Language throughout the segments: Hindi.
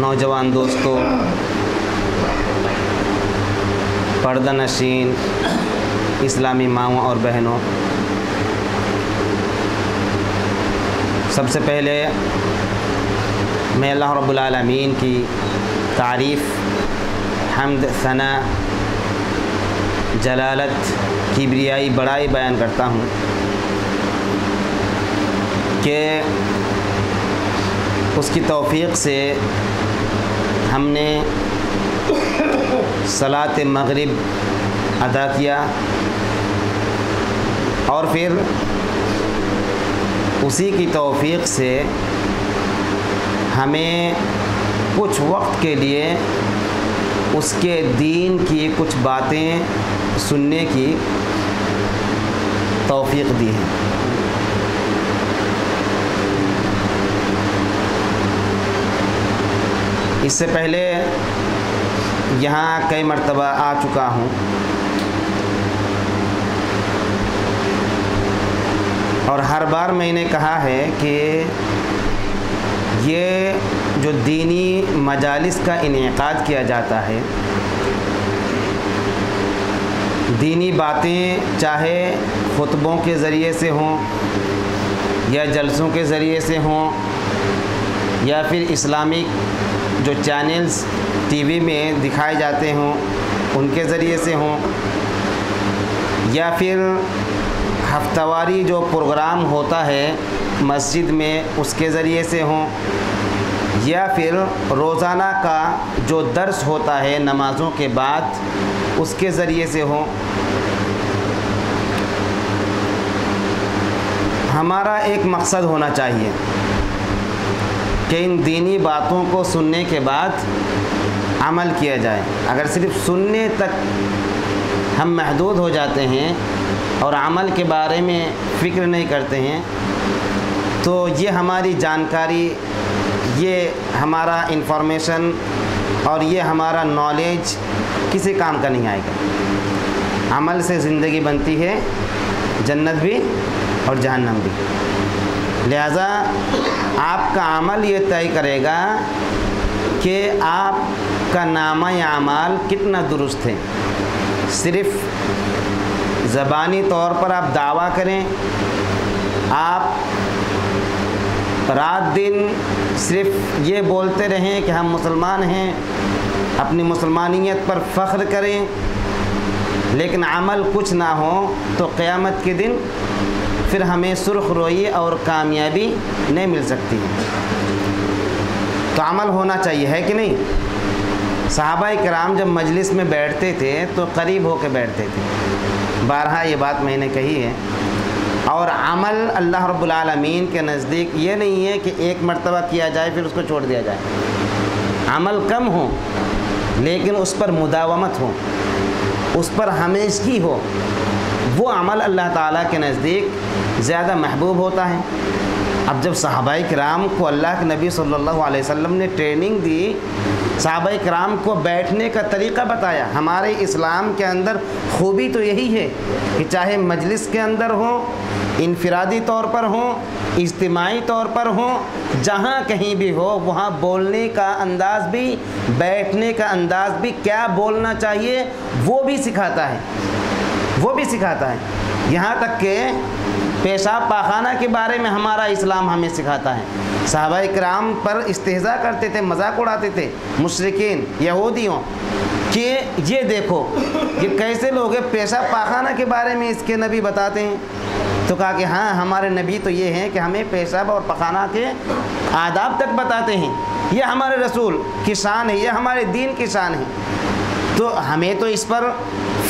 नौजवान दोस्तों पर्दा नशीन इस्लामी माओं और बहनों, सबसे पहले मैं अल्लाह रब्बुल आलमीन की तारीफ़, हमद, सना, जलालत, किबरियाई बड़ाई बयान करता हूँ कि उसकी तौफीक से हमने सलात मगरिब अदा किया और फिर उसी की तौफीक से हमें कुछ वक्त के लिए उसके दीन की कुछ बातें सुनने की तौफीक दी है। इससे पहले यहाँ कई मरतबा आ चुका हूँ। और हर बार मैंने कहा है कि ये जो दीनी मजालिस का इनका किया जाता है, दीनी बातें चाहे खुतबों के ज़रिए से हों या जलसों के ज़रिए से हों या फिर इस्लामिक जो चैनल्स टीवी में दिखाए जाते हों, उनके ज़रिए से हों, या फिर हफ्तावारी जो प्रोग्राम होता है मस्जिद में, उसके ज़रिए से हों, या फिर रोज़ाना का जो दर्स होता है नमाज़ों के बाद, उसके ज़रिए से हों। हमारा एक मकसद होना चाहिए। कि इन दीनी बातों को सुनने के बाद अमल किया जाए। अगर सिर्फ़ सुनने तक हम महदूद हो जाते हैं और अमल के बारे में फ़िक्र नहीं करते हैं तो ये हमारी जानकारी, ये हमारा इंफॉर्मेशन और ये हमारा नॉलेज किसी काम का नहीं आएगा। अमल से ज़िंदगी बनती है, जन्नत भी और जहन्नम भी। लिहाजा आपका अमल ये तय करेगा कि आपका नामा अमाल कितना दुरुस्त है। सिर्फ़ ज़बानी तौर पर आप दावा करें, आप रात दिन सिर्फ़ ये बोलते रहें कि हम मुसलमान हैं, अपनी मुसलमानियत पर फ़ख्र करें, लेकिन अमल कुछ ना हो तो क़यामत के दिन फिर हमें सुरख, रोई और कामयाबी नहीं मिल सकती। तो अमल होना चाहिए, है कि नहीं? साहबा कराम जब मजलिस में बैठते थे तो करीब होकर बैठते थे। बारहा, ये बात मैंने कही है। और अमल अल्लाह रब्बुल आलमीन के नज़दीक ये नहीं है कि एक मरतबा किया जाए, फिर उसको छोड़ दिया जाए। अमल कम हो, लेकिन उस पर मुदावमत हो, उस पर हमेशगी हो। वो अमल अल्लाह ताला के नज़दीक ज़्यादा महबूब होता है। अब जब सहाबाई कराम को अल्लाह के नबी सल्लल्लाहु अलैहि वसल्लम ने ट्रेनिंग दी सहाबाई कराम को बैठने का तरीक़ा बताया, हमारे इस्लाम के अंदर खूबी तो यही है कि चाहे मजलिस के अंदर हो, इनफरादी तौर पर हो इज्तमाही तौर पर हो, जहाँ कहीं भी हो, वहाँ बोलने का अंदाज़ भी, बैठने का अंदाज़ भी, क्या बोलना चाहिए, वो भी सिखाता है। वो भी सिखाता है। यहाँ तक कि पेशाब पाखाना के बारे में हमारा इस्लाम हमें सिखाता है। साहबा कराम पर इस्तेजा करते थे, मज़ाक उड़ाते थे, मुशरकिन, यहूदियों, कि ये देखो, ये कैसे लोग हैं, पेशाब पाखाना के बारे में इसके नबी बताते हैं। तो कहा कि हाँ हमारे नबी तो ये हैं कि हमें पेशाब और पखाना के आदाब तक बताते हैं। ये हमारे रसूल की शान है, ये हमारे दीन की शान है। तो हमें तो इस पर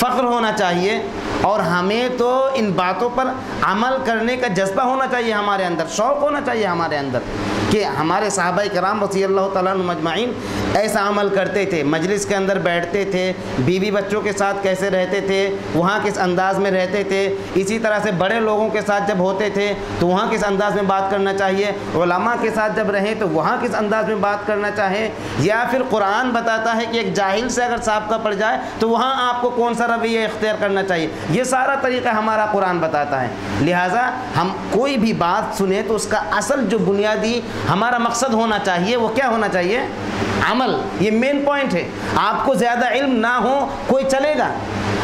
फ़ख्र होना चाहिए। और हमें तो इन बातों पर अमल करने का जज्बा होना चाहिए हमारे अंदर, शौक़ होना चाहिए हमारे अंदर कि हमारे साहबा कराम रसी तजमाइन ऐसा अमल करते थे, मजलिस के अंदर बैठते थे, बीवी बच्चों के साथ कैसे रहते थे, वहाँ किस अंदाज में रहते थे, इसी तरह से बड़े लोगों के साथ जब होते थे तो वहाँ किस अंदाज में बात करना चाहिए ओलामा के साथ जब रहें तो वहाँ किस अंदाज में बात करना चाहें, या फिर कुरान बताता है कि एक जाहिल से अगर का पड़ जाए तो वहाँ आपको कौन सा रवैया इख्तियार करना चाहिए। ये सारा तरीका हमारा कुरान बताता है। लिहाजा हम कोई भी बात सुने तो उसका असल जो बुनियादी हमारा मकसद होना चाहिए वो क्या होना चाहिए? अमल। ये मेन पॉइंट है। आपको ज़्यादा इल्म ना हो कोई चलेगा।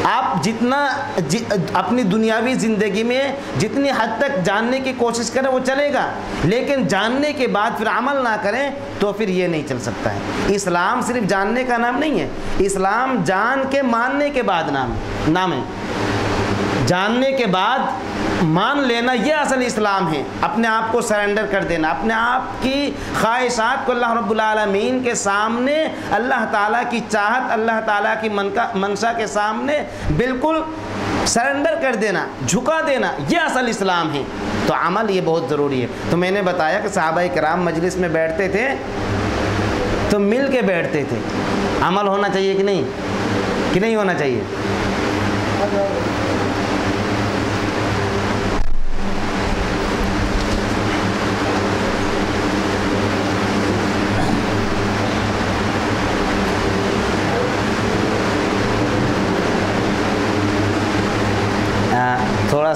आप जितना जि, अपनी दुनियावी ज़िंदगी में जितनी हद तक जानने की कोशिश करें वो चलेगा। लेकिन जानने के बाद फिर अमल ना करें तो फिर ये नहीं चल सकता है। इस्लाम सिर्फ़ जानने का नाम नहीं है। इस्लाम जान के मानने के बाद नाम नाम है। जानने के बाद मान लेना ये असल इस्लाम है। अपने आप को सरेंडर कर देना। अपने आप की ख्वाहिशात को अल्लाह रब्बुल आलमीन के सामने, अल्लाह ताला की चाहत, अल्लाह ताला की मन का मनसा के सामने बिल्कुल सरेंडर कर देना, झुका देना, ये असल इस्लाम है। तो अमल ये बहुत ज़रूरी है। तो मैंने बताया कि साहबा कराम मजलिस में बैठते थे तो मिल के बैठते थे। अमल होना चाहिए कि नहीं? कि नहीं होना चाहिए?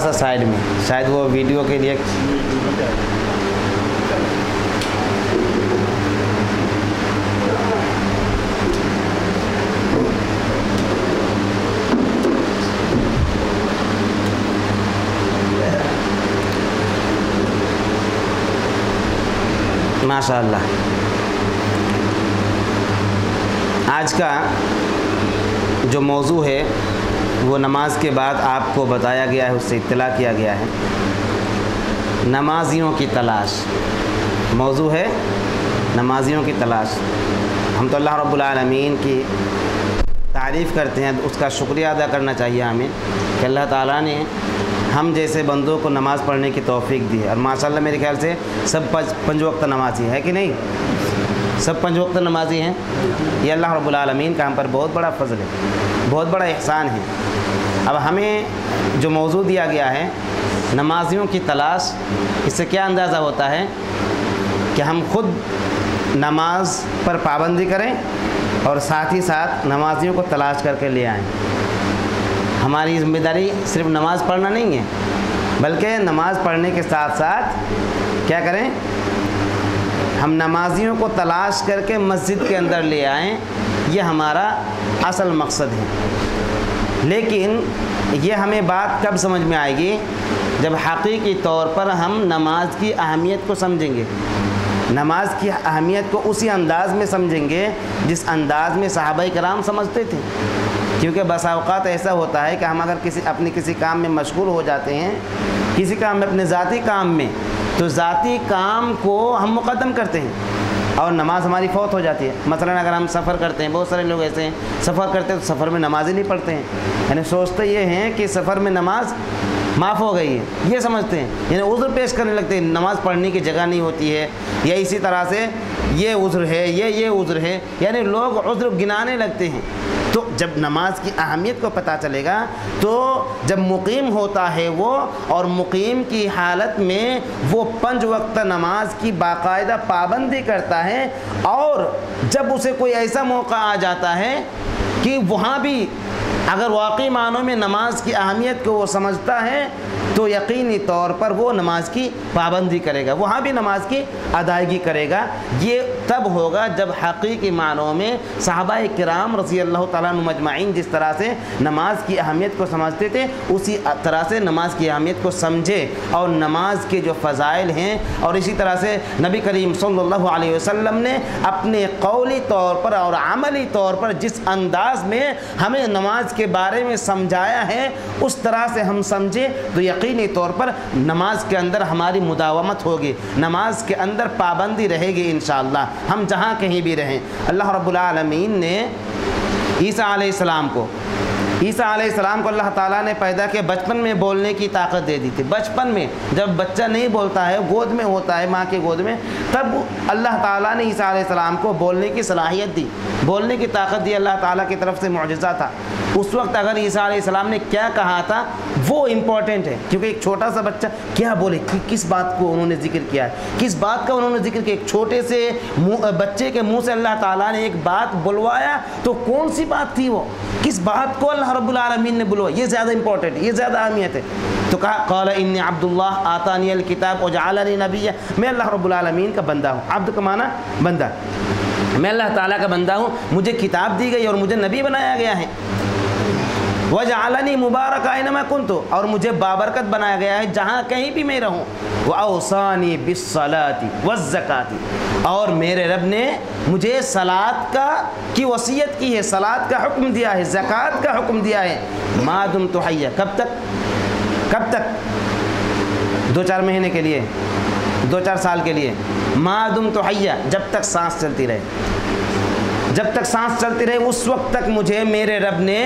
सा साइड में। शायद वो वीडियो के लिए माशाल्लाह। आज का जो मौजू है वो नमाज़ के बाद आपको बताया गया है, उससे इतला किया गया है। नमाजियों की तलाश। मौजू है नमाजियों की तलाश। हम तो अल्लाह रब्बुल की तारीफ़ करते हैं, उसका शुक्रिया अदा करना चाहिए हमें कि अल्लाह ताला ने हम जैसे बंदों को नमाज़ पढ़ने की तौफीक दी है। और माशाल्लाह मेरे ख्याल से सब पंज वक्त नमाजी है कि नहीं? सब पंज वक्त नमाजी हैं? ये अल्लाह रब्बुल आलमीन का हम पर बहुत बड़ा फजल है, बहुत बड़ा एहसान है। अब हमें जो मौजू दिया गया है, नमाजियों की तलाश, इससे क्या अंदाज़ा होता है कि हम खुद नमाज़ पर पाबंदी करें और साथ ही साथ नमाजियों को तलाश करके ले आएँ? हमारी ज़िम्मेदारी सिर्फ़ नमाज़ पढ़ना नहीं है, बल्कि नमाज़ पढ़ने के साथ साथ क्या करें? हम नमाजियों को तलाश करके मस्जिद के अंदर ले आएँ, ये हमारा असल मकसद है। लेकिन ये हमें बात कब समझ में आएगी? जब हकीकी तौर पर हम नमाज़ की अहमियत को समझेंगे। नमाज़ की अहमियत को उसी अंदाज में समझेंगे, जिस अंदाज में साहबा कराम समझते थे। क्योंकि बस अवकात ऐसा होता है कि हम अगर किसी, अपने किसी काम में मशगूल हो जाते हैं, किसी काम में, अपने ज़ाती काम में तो ज़ाती काम को हम मुकदम करते हैं। और नमाज़ हमारी फौत हो जाती है। मसलन अगर हम सफ़र करते हैं, बहुत सारे लोग ऐसे हैं, सफ़र करते हैं तो सफ़र में नमाज़ ही नहीं पढ़ते हैं। यानी सोचते ये हैं कि सफ़र में नमाज़ माफ़ हो गई है। ये समझते हैं। यानी उज़्र पेश करने लगते हैं। नमाज़ पढ़ने की जगह नहीं होती है। या इसी तरह से ये उज़्र है, ये ये उज़्र है। यानी लोग उज़्र गिनाने लगते हैं। तो जब नमाज़ की अहमियत को पता चलेगा तो जब मुकीम होता है वो, और मुकीम की हालत में वो पंज वक्त नमाज़ की बाकायदा पाबंदी करता है, और जब उसे कोई ऐसा मौका आ जाता है कि वहाँ भी अगर वाकई मानों में नमाज़ की अहमियत को वो समझता है तो यकीनी तौर पर वो नमाज़ की पाबंदी करेगा, वहाँ भी नमाज़ की अदायगी करेगा। ये तब होगा जब हकीकी मानों में साहबा कराम रसी अल्लाह तजमाइन जिस तरह से नमाज़ की अहमियत को समझते थे, उसी तरह से नमाज़ की अहमियत को समझे और नमाज़ के जो फ़ज़ाइल हैं और इसी तरह से नबी करीम सल्लल्लाहु वसल्लम ने अपने कौली तौर पर और अमली तौर पर जिस अंदाज में हमें नमाज़ के बारे में समझाया है, उस तरह से हम समझें तो यकीनी तौर पर नमाज़ के अंदर हमारी मुदावमत होगी। नमाज़ के अंदर पाबंदी रहेगी इन हम जहाँ कहीं भी रहें, अल्लाह रब्बुल ने ईसा आसमाम को ईसा आसमाम को अल्लाह ताला ने पैदा किया। बचपन में बोलने की ताकत दे दी थी। बचपन में जब बच्चा नहीं बोलता है, गोद में होता है, माँ के गोद में, तब अल्लाह ताला ने ईसा आसमाम को बोलने की सलाहियत दी। बोलने की ताकत दी अल्लाह ताला की तरफ़ से मुआजा था। उस वक्त अगर ईसा आसमाम ने क्या कहा था वो इंपॉर्टेंट है। क्योंकि एक छोटा सा बच्चा क्या बोले? कि किस बात को उन्होंने ज़िक्र किया है? किस बात का उन्होंने ज़िक्र किया? एक छोटे से बच्चे के मुँह से अल्लाह ताला ने एक बात बुलवाया तो कौन सी बात थी वो? किस बात को अल्लाह रब्बुल आलमीन ने बुलवाया? ये ज़्यादा इंपॉर्टेंट ये ज़्यादा अहमियत है। तो कहा, कौल इन अब्दुल्ला आतानी किताब और नबी है मैं अल्लाह रब्बुल आलमीन का बंदा हूँ। अब्द का माना बंदा। मैं अल्लाह ताला का बंदा हूँ। मुझे किताब दी गई और मुझे नबी बनाया गया है। वज आलनी मुबारक आयनमा कुन तो और मुझे बाबरकत बनाया गया है जहाँ कहीं भी मैं रहूँ। वह अवसानी बिसलाती वज़क़ाती और मेरे रब ने मुझे सलाद का की वसीयत की है, सलाद का हुक्म दिया है, ज़क़़त का हुक्म दिया है। मादुम तो हैया। कब तक? कब तक? दो चार महीने के लिए, दो चार साल के लिए। मादुम तो हैया। जब तक सांस चलती रहे। जब तक सांस चलती रहे, उस वक्त तक मुझे मेरे रब ने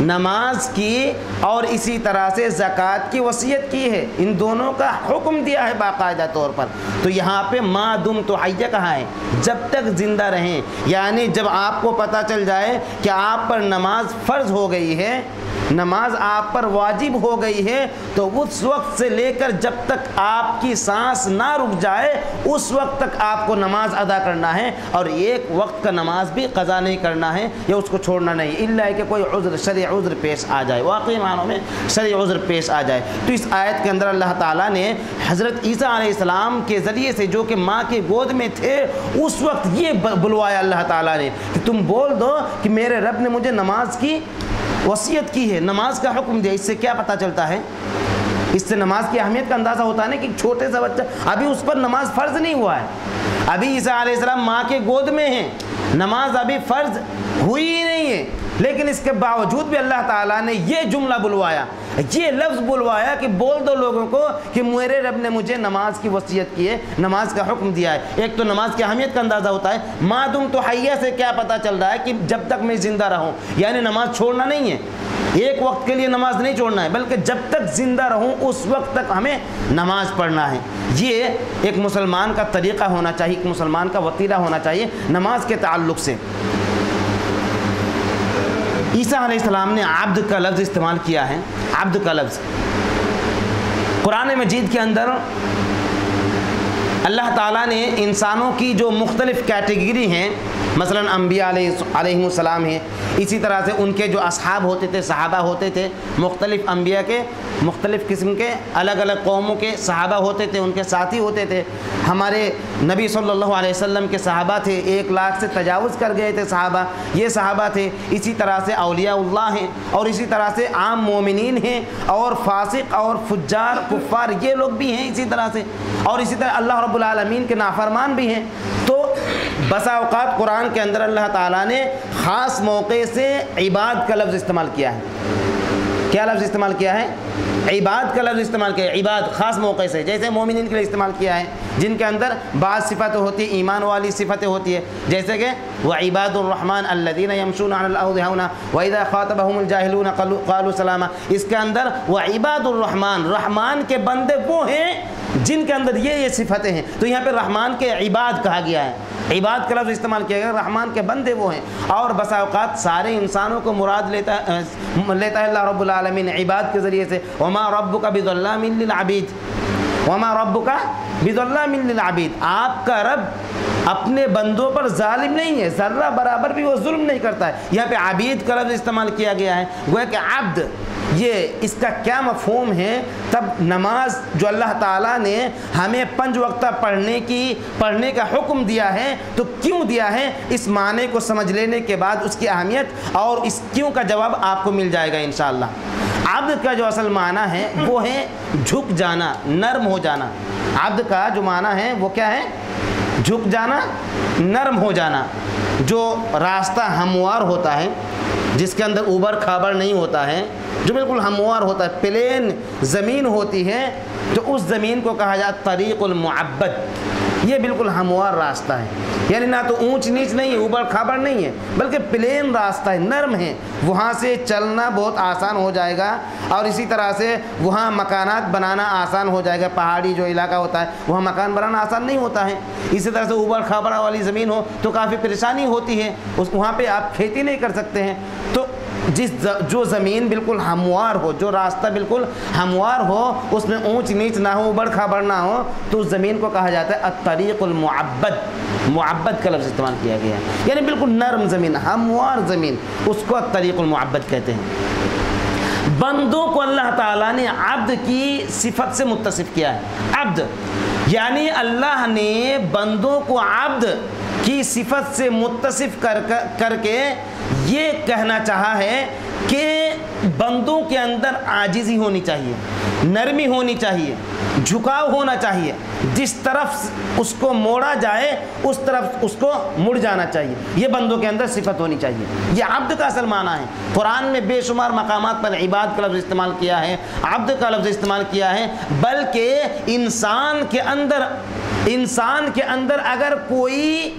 नमाज़ की और इसी तरह से ज़क़़त की वसीयत की है। इन दोनों का हुक्म दिया है बाकायदा तौर पर। तो यहाँ पे माँ दुम तो हैया कहाँ है? जब तक ज़िंदा रहें। यानी जब आपको पता चल जाए कि आप पर नमाज़ फ़र्ज़ हो गई है नमाज़ आप पर वाजिब हो गई है तो उस वक्त से लेकर जब तक आपकी सांस ना रुक जाए, उस वक्त तक आपको नमाज़ अदा करना है और एक वक्त का नमाज़ भी कज़ा नहीं करना है, या उसको छोड़ना नहीं। इल्ला कि कोई उज़्र शरी उज़्र पेश आ जाए। वाकई मानों में शरी उज़्र पेश आ जाए। तो इस आयत के अंदर अल्लाह ताला ने हज़रत ईसा आसमाम के ज़रिए से जो कि माँ के गोद में थे, उस वक्त ये बुलवाया अल्लाह ताला ने कि तुम बोल दो कि मेरे रब ने मुझे नमाज़ की वसीयत की है, नमाज़ का हुक्म दिया, इससे क्या पता चलता है? इससे नमाज़ की अहमियत का अंदाज़ा होता है ना कि छोटे सा बच्चा, अभी उस पर नमाज़ फ़र्ज़ नहीं हुआ है। अभी ईसा आसमाम माँ के गोद में है, नमाज़ अभी फ़र्ज़ हुई ही नहीं है। लेकिन इसके बावजूद भी अल्लाह ताला ने ये जुमला बुलवाया। ये लफ्ज़ बुलवाया कि बोल दो लोगों को कि मेरे रब ने मुझे नमाज़ की वसीयत की है, नमाज़ का हुक्म दिया है। एक तो नमाज़ की अहमियत का अंदाज़ा होता है। मादुम तो हैया से क्या पता चल रहा है कि जब तक मैं ज़िंदा रहूँ। यानी नमाज़ छोड़ना नहीं है। एक वक्त के लिए नमाज़ नहीं छोड़ना है, बल्कि जब तक ज़िंदा रहूँ, उस वक्त तक हमें नमाज़ पढ़ना है। ये एक मुसलमान का तरीक़ा होना चाहिए, एक मुसलमान का वतीरा होना चाहिए नमाज़ के ताल्लुक से। ईसा आसमाम ने आब्द का लफ्ज़ इस्तेमाल किया है, आब्द का लफ्ज़। कुरान मजीद के अंदर अल्लाह ताला ने इंसानों की जो मुख्तलिफ़ कैटेगरी हैं, मसलन अम्बिया अलैहिस्सलाम हैं, इसी तरह से उनके जो असहाब होते थे, सहाबा होते थे, मुख्तलिफ़ अम्बिया के, मुख्तलिफ़ किस्म के अलग अलग कौमों के सहाबा होते थे, उनके साथी होते थे। हमारे नबी सल्लल्लाहु अलैहि वसल्लम के सहाबा थे, एक लाख से तजावज़ कर गए थे सहाबा। ये सहाबा थे, इसी तरह से अलियाल्ला हैं, और इसी तरह से आम मोमिन हैं, और फासिक और फुजार कुफ़ार ये लोग भी हैं इसी तरह से। और इसी तरह अल्लाह रब्बुल के नाफरमान भी हैं। तो बसा अवकात कुरान के अंदर अल्लाह ताला ने ख़ास मौके से इबाद का लफ्ज़ इस्तेमाल किया है। क्या लफ्ज़ इस्तेमाल किया है? इबाद का लफ्ज़ इस्तेमाल किया, इबाद ख़ास मौके से, जैसे मोमिन के लिए इस्तेमाल किया है, जिनके अंदर बाद सिफत होती है, ईमान वाली सिफतें होती है, जैसे कि वह इबादुररहमान अल्लदीन यमशून सलामा। इसके अंदर वह इबादुररहमान रहमान के बंदे वो हैं, जिनके अंदर ये ये सिफतें हैं। तो यहाँ पर रहमान के इबाद कहा गया है। इबाद का लफ्ज़ इस्तेमाल किया गया, रहमान के बंदे वो हैं। और बसा अवकात सारे इंसानों को मुराद लेता लेता है अल्लाह रब्बुल इबाद के ज़रिए से। वमा रब्बु का बिदुल्लाबिद वमा रब्बु का बिदुल्लाबिद आपका रब अपने बंदों पर जालिम नहीं है, ज़र्रा बराबर भी वो जुल्म नहीं करता है। यहाँ पे आबिद का लफ्ज़ इस्तेमाल किया गया है। वह कि अब्द, ये इसका क्या मफहम है? तब नमाज़ जो अल्लाह ताला ने हमें पंज वक्त पढ़ने की, पढ़ने का हुक्म दिया है तो क्यों दिया है? इस माने को समझ लेने के बाद उसकी अहमियत और इस क्यों का जवाब आपको मिल जाएगा इन आब्द का जो असल माना है, वो है झुक जाना, नर्म हो जाना। आब्द का जो माना है, वो क्या है? झुक जाना, नर्म हो जाना। जो रास्ता हमवार होता है, जिसके अंदर उबर खाबर नहीं होता है, जो बिल्कुल हमवार होता है, प्लेन ज़मीन होती है तो उस ज़मीन को कहा जाता तरीक़ुलमबद ये बिल्कुल हमवार रास्ता है। यानी ना तो ऊंच नीच नहीं है ऊबर खाबर नहीं है, बल्कि प्लेन रास्ता है, नर्म है। वहाँ से चलना बहुत आसान हो जाएगा और इसी तरह से वहाँ मकानात बनाना आसान हो जाएगा। पहाड़ी जो इलाका होता है, वहाँ मकान बनाना आसान नहीं होता है। इसी तरह से ऊबर खाबड़ा वाली ज़मीन हो तो काफ़ी परेशानी होती है। उस, वहाँ पर आप खेती नहीं कर सकते हैं। तो जिस जो ज़मीन बिल्कुल हमवार हो, जो रास्ता बिल्कुल हमवार हो, उसमें ऊंच नीच ना हो, उबड़ खाबड़ ना हो तो उस ज़मीन को कहा जाता है अतरीक़ुलमबद मुआबद का लफ्ज़ इस्तेमाल किया गया है। यानी बिल्कुल नरम ज़मीन, हमवार ज़मीन, उसको अतरीक़ुलमबद कहते हैं। बंदों को अल्लाह ताला ने अब्द की सिफत से मुतसिफ किया है। अब्द, यानी अल्लाह ने बंदों को अब्द की सिफत से मुतसिफ कर करके ये कहना चाहा है कि बंदों के अंदर आजिज़ी होनी चाहिए, नरमी होनी चाहिए, झुकाव होना चाहिए। जिस तरफ़ उसको मोड़ा जाए, उस तरफ़ उसको मुड़ जाना चाहिए। ये बंदों के अंदर सिफत होनी चाहिए। ये अब्द का असल माना है। कुरान में बेशुमार मकाम पर इबाद का लफ्ज़ इस्तेमाल किया है, अब्द का लफ्ज़ इस्तेमाल किया है, बल्कि इंसान के अंदर, इंसान के अंदर अगर कोई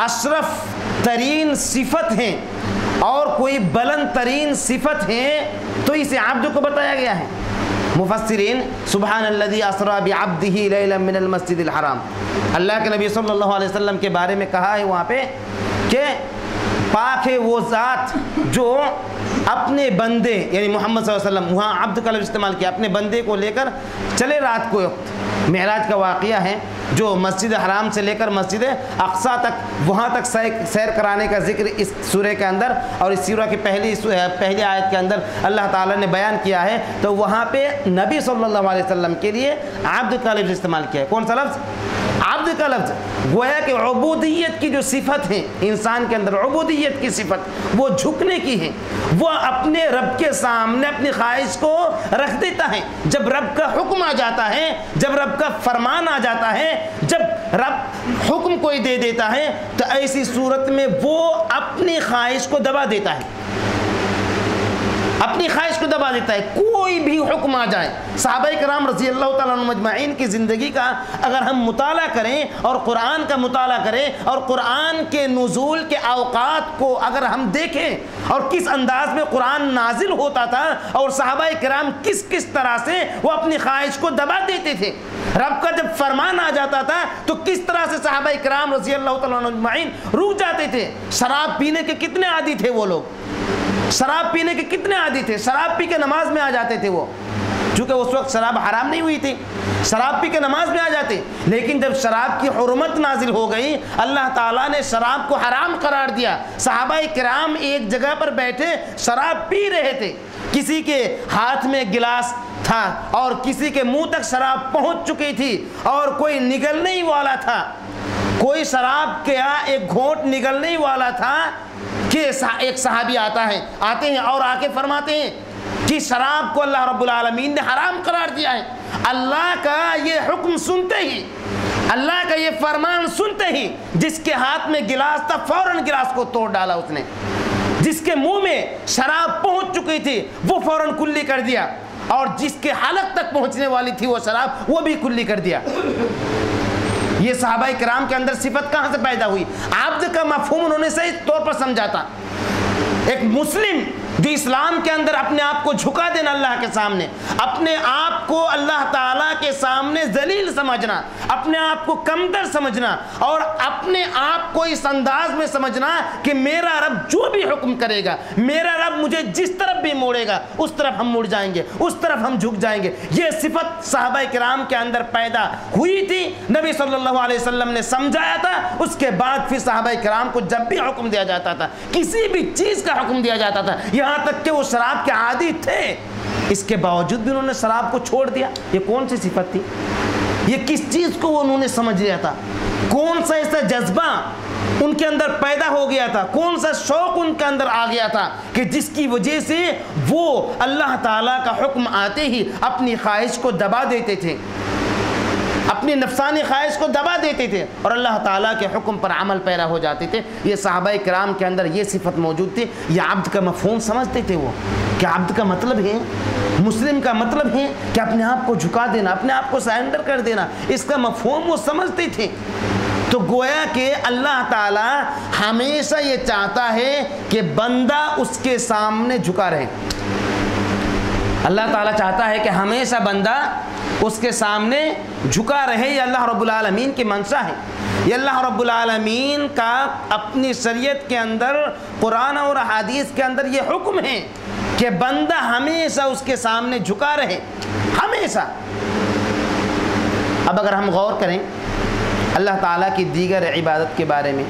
अशरफ तरीन सिफत हैं और कोई बलंद तरीन सिफत हैं तो इसे आब्द को बताया गया है। मुफसरीन सुबहानल्लज़ी असरा बिअब्दिही लैलन मिनल हराम। अल्लाह के नबी सल्लल्लाहु अलैहि वसल्लम के बारे में कहा है वहाँ पे कि पाक है वो ज़ात जो अपने बंदे, यानी मोहम्मद वसल्लम, वहाँ अब्द का लफ्ज़ इस्तेमाल किया, अपने बंदे को लेकर चले रात को महराज का वाक़ है, जो मस्जिद हराम से लेकर मस्जिद अक्सा तक, वहाँ तक सैर सैर कराने का ज़िक्र इस सूर्य के अंदर और इस सूर्य की पहली पहली आयत के अंदर अल्लाह ताला ने बयान किया है तो वहाँ पे नबी सल्लल्लाहु अलैहि वसल्लम के लिए आब्द का लफ्ज़ इस्तेमाल किया है। कौन सा लफ्ज़? आब्द का लफ्ज़। गोया कि अबूदियत की जो सिफत है, इंसान के अंदर अबूदियत की सिफत, वो झुकने की है। वो अपने रब के सामने, अपनी ख्वाहिश को रख देता है। जब रब का हुक्म आ जाता है, जब रब का फरमान आ जाता है, जब रब हुक्म कोई दे देता है तो ऐसी सूरत में वो अपनी ख्वाहिश को दबा देता है। अपनी ख्वाहिश को दबा देता है। कोई भी हुक्म आ जाए। साहब कराम रज़ी अल्लाह तजमाइन की ज़िंदगी का अगर हम मुताल करें और कुरान का मुताला करें और कुरान के नज़ूल के अवकात को अगर हम देखें और किस अंदाज में कुरान नाजिल होता था और साहबा कराम किस किस तरह से वो अपनी ख्वाहिश को दबा देते थे। रब का जब फरमान आ जाता था तो किस तरह से साहबा कराम रज़ी अल्लाह तजमाइन रुक जाते थे। शराब पीने के कितने आदि थे वो लोग। शराब पीने के कितने आदि थे? शराब पी के नमाज़ में आ जाते थे वो। चूँकि उस वक्त शराब हराम नहीं हुई थी। शराब पी के नमाज़ में आ जाते। लेकिन जब शराब की हरमत नाजिल हो गई, अल्लाह ताला ने शराब को हराम करार दिया। साहबा कराम एक जगह पर बैठे, शराब पी रहे थे। किसी के हाथ में गिलास था और किसी के मुँह तक शराब पहुँच चुकी थी और कोई निगलने ही वाला था। कोई शराब के एक घोट निगलने ही वाला था। कि एक सहाबी आता है, आते हैं और आके फरमाते हैं कि शराब को अल्लाह रब्बुल आलमीन ने हराम करार दिया है। अल्लाह का ये हुक्म सुनते ही, अल्लाह का ये फरमान सुनते ही जिसके हाथ में गिलास था, फ़ौरन गिलास को तोड़ डाला उसने। जिसके मुँह में शराब पहुँच चुकी थी, वो फ़ौरन कुल्ली कर दिया। और जिसके हालत तक पहुँचने वाली थी वो शराब, वो भी कुल्ली कर दिया। ये साहबा कराम के अंदर सिफत कहाँ से पैदा हुई? आब्द का मफहूम उन्होंने सही तौर पर समझा था। एक मुस्लिम जो इस्लाम के अंदर अपने आप को झुका देना अल्लाह के सामने। अपने आप को अल्लाह ताला के सामने जलील समझना, अपने आप को कमतर समझना और अपने आप को इस अंदाज में समझना कि मेरा रब जो भी हुक्म करेगा, मेरा रब मुझे जिस तरफ़ भी मोड़ेगा, उस तरफ़ हम मुड़ जाएँगे, उस तरफ़ हम झुक जाएँगे। ये सिफत साहबा कराम के अंदर पैदा हुई थी। नबी सल्लल्लाहु अलैहि वसल्लम ने समझाया था, उसके बाद फिर साहबा कराम को जब भी हुक्म दिया जाता था, किसी भी चीज़ का हुक्म दिया जाता था यहाँ तक कि वो शराब के आदि थे। इसके बावजूद भी उन्होंने शराब को छोड़ दिया। ये कौन सी सिफत थी? ये किस चीज़ को उन्होंने समझ लिया था? कौन सा ऐसा जज्बा उनके अंदर पैदा हो गया था? कौन सा शौक उनके अंदर आ गया था कि जिसकी वजह से वो अल्लाह ताला का हुक्म आते ही अपनी ख्वाहिश को दबा देते थे? अपनी नफसानी ख्वाहिश को दबा देते थे और अल्लाह ताला के हुक्म पर अमल पैरा हो जाते थे। ये साहबा कराम के अंदर ये सिफत मौजूद थी। ये आब्द का मफहूम समझते थे वो। कि आब्द का मतलब है? मुस्लिम का मतलब है कि अपने आप को झुका देना, अपने आप को सरेंडर कर देना। इसका मफहूम वो समझते थे। तो गोया कि अल्लाह ताला हमेशा ये चाहता है कि बंदा उसके सामने झुका रहे। अल्लाह ताला चाहता है कि हमेशा बंदा उसके सामने झुका रहे, ये अल्लाह रब्बुल आलमीन की मंशा है। ये अल्लाह रब्बुल आलमीन का अपनी शरीयत के अंदर, कुरान और हदीस के अंदर ये हुक्म है कि बंदा हमेशा उसके सामने झुका रहे, हमेशा। अब अगर हम गौर करें, अल्लाह ताला की दीगर इबादत के बारे में,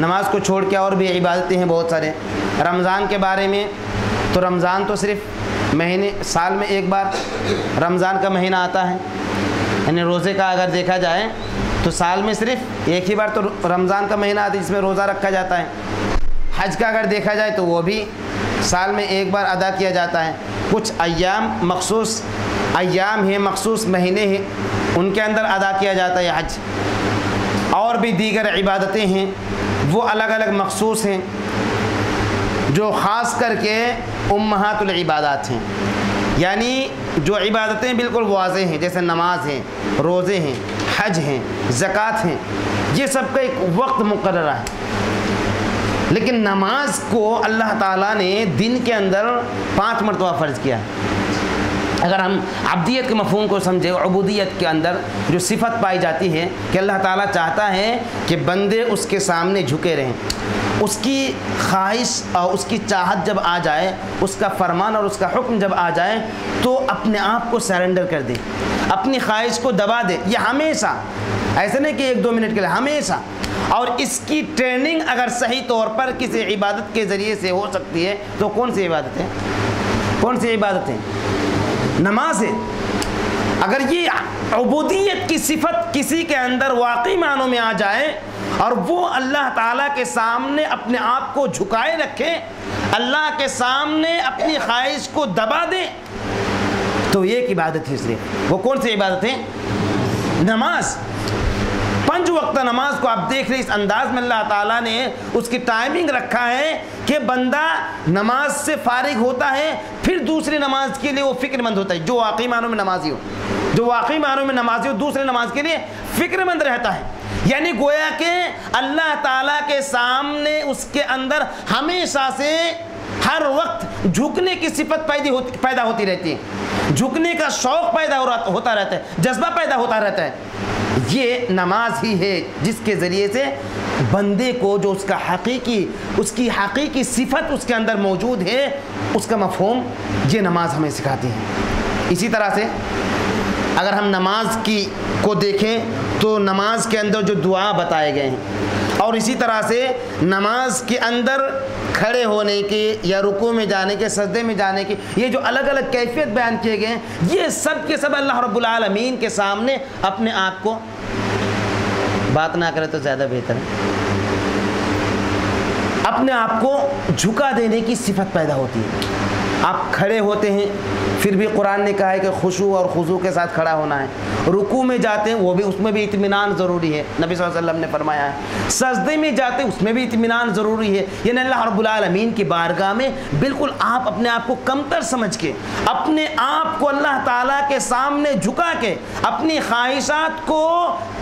नमाज़ को छोड़ के और भी इबादतें हैं बहुत सारे, रमज़ान के बारे में तो रमज़ान तो सिर्फ़ महीने, साल में एक बार रमज़ान का महीना आता है। यानी रोज़े का अगर देखा जाए तो साल में सिर्फ़ एक ही बार तो रमज़ान का महीना आता है, जिसमें रोज़ा रखा जाता है। हज का अगर देखा जाए तो वो भी साल में एक बार अदा किया जाता है। कुछ अयाम मखसूस अयाम हैं, मखसूस महीने हैं, उनके अंदर अदा किया जाता है हज। और भी दीगर इबादतें हैं, वो अलग अलग मखसूस हैं। जो ख़ास करके उम्महातुल इबादत हैं। यानी जो इबादतें बिल्कुल वाज हैं, जैसे नमाज़ हैं, रोज़े हैं, हज हैं, ज़क़़त हैं, ये सब का एक वक्त मुकर है। लेकिन नमाज़ को अल्लाह ताला ने दिन के अंदर पाँच मरतबा फ़र्ज़ किया अगर हम अब्दियत के मफहूम को समझे अबूदियत के अंदर जो सिफत पाई जाती है कि अल्लाह ताला चाहता है कि बंदे उसके सामने झुके रहें। उसकी ख्वाहिश और उसकी चाहत जब आ जाए, उसका फरमान और उसका हुक्म जब आ जाए तो अपने आप को सरेंडर कर दे। अपनी ख्वाहिश को दबा दे। ये हमेशा, ऐसे नहीं कि एक दो मिनट के लिए, हमेशा। और इसकी ट्रेनिंग अगर सही तौर पर किसी इबादत के ज़रिए से हो सकती है तो कौन सी इबादत है? कौन सी इबादत है? नमाज़ है। अगर ये अबूदियत की सिफत किसी के अंदर वाकई मानों में आ जाए और वो अल्लाह ताला के सामने अपने आप को झुकाए रखे, अल्लाह के सामने अपनी ख्वाहिश को दबा दे तो एक इबादत है इसलिए। वो कौन सी इबादत है? नमाज़। पंच वक्त नमाज़ को आप देख रहे इस अंदाज में अल्लाह ताला ने उसकी टाइमिंग रखा है कि बंदा नमाज़ से फारिग होता है, फिर दूसरी नमाज़ के लिए वो फिक्रमंद होता है, जो वाकई मानों में नमाजी हो जो वाकई मानों में नमाजी हो दूसरे नमाज़ के लिए फिक्रमंद रहता है। यानी गोया के अल्लाह ताला के सामने उसके अंदर हमेशा से हर वक्त झुकने की सिफत पैदा होती पैदा होती रहती है। झुकने का शौक पैदा होता रहता है, जज्बा पैदा होता रहता है। ये नमाज़ ही है जिसके ज़रिए से बंदे को जो उसका हकीकी, उसकी हकीकी सिफत उसके अंदर मौजूद है, उसका मफहम ये नमाज़ हमें सिखाती है। इसी तरह से अगर हम नमाज़ की, को देखें तो नमाज़ के अंदर जो दुआ बताए गए हैं। और इसी तरह से नमाज़ के अंदर खड़े होने के या रुकू में जाने के, सजदे में जाने के, ये जो अलग अलग कैफियत बयान किए गए हैं, ये सब के सब अल्लाह रब्बुल आलमीन के सामने अपने आप को बात ना करें तो ज़्यादा बेहतर है। अपने आप को झुका देने की सिफत पैदा होती है। आप खड़े होते हैं, फिर भी कुरान ने कहा है कि खुशू और खुशू के साथ खड़ा होना है। रुकू में जाते हैं, वो भी, उसमें भी इतमान ज़रूरी है, नबी वसल्लम ने फरमाया है। सजदे में जाते हैं, उसमें भी इतमान ज़रूरी है। यानी अल्लाह रब्बुल की बारगाह में बिल्कुल आप अपने आप को कमतर समझ के, अपने आप को अल्लाह ताला के सामने झुका के, अपनी ख्वाहिशात को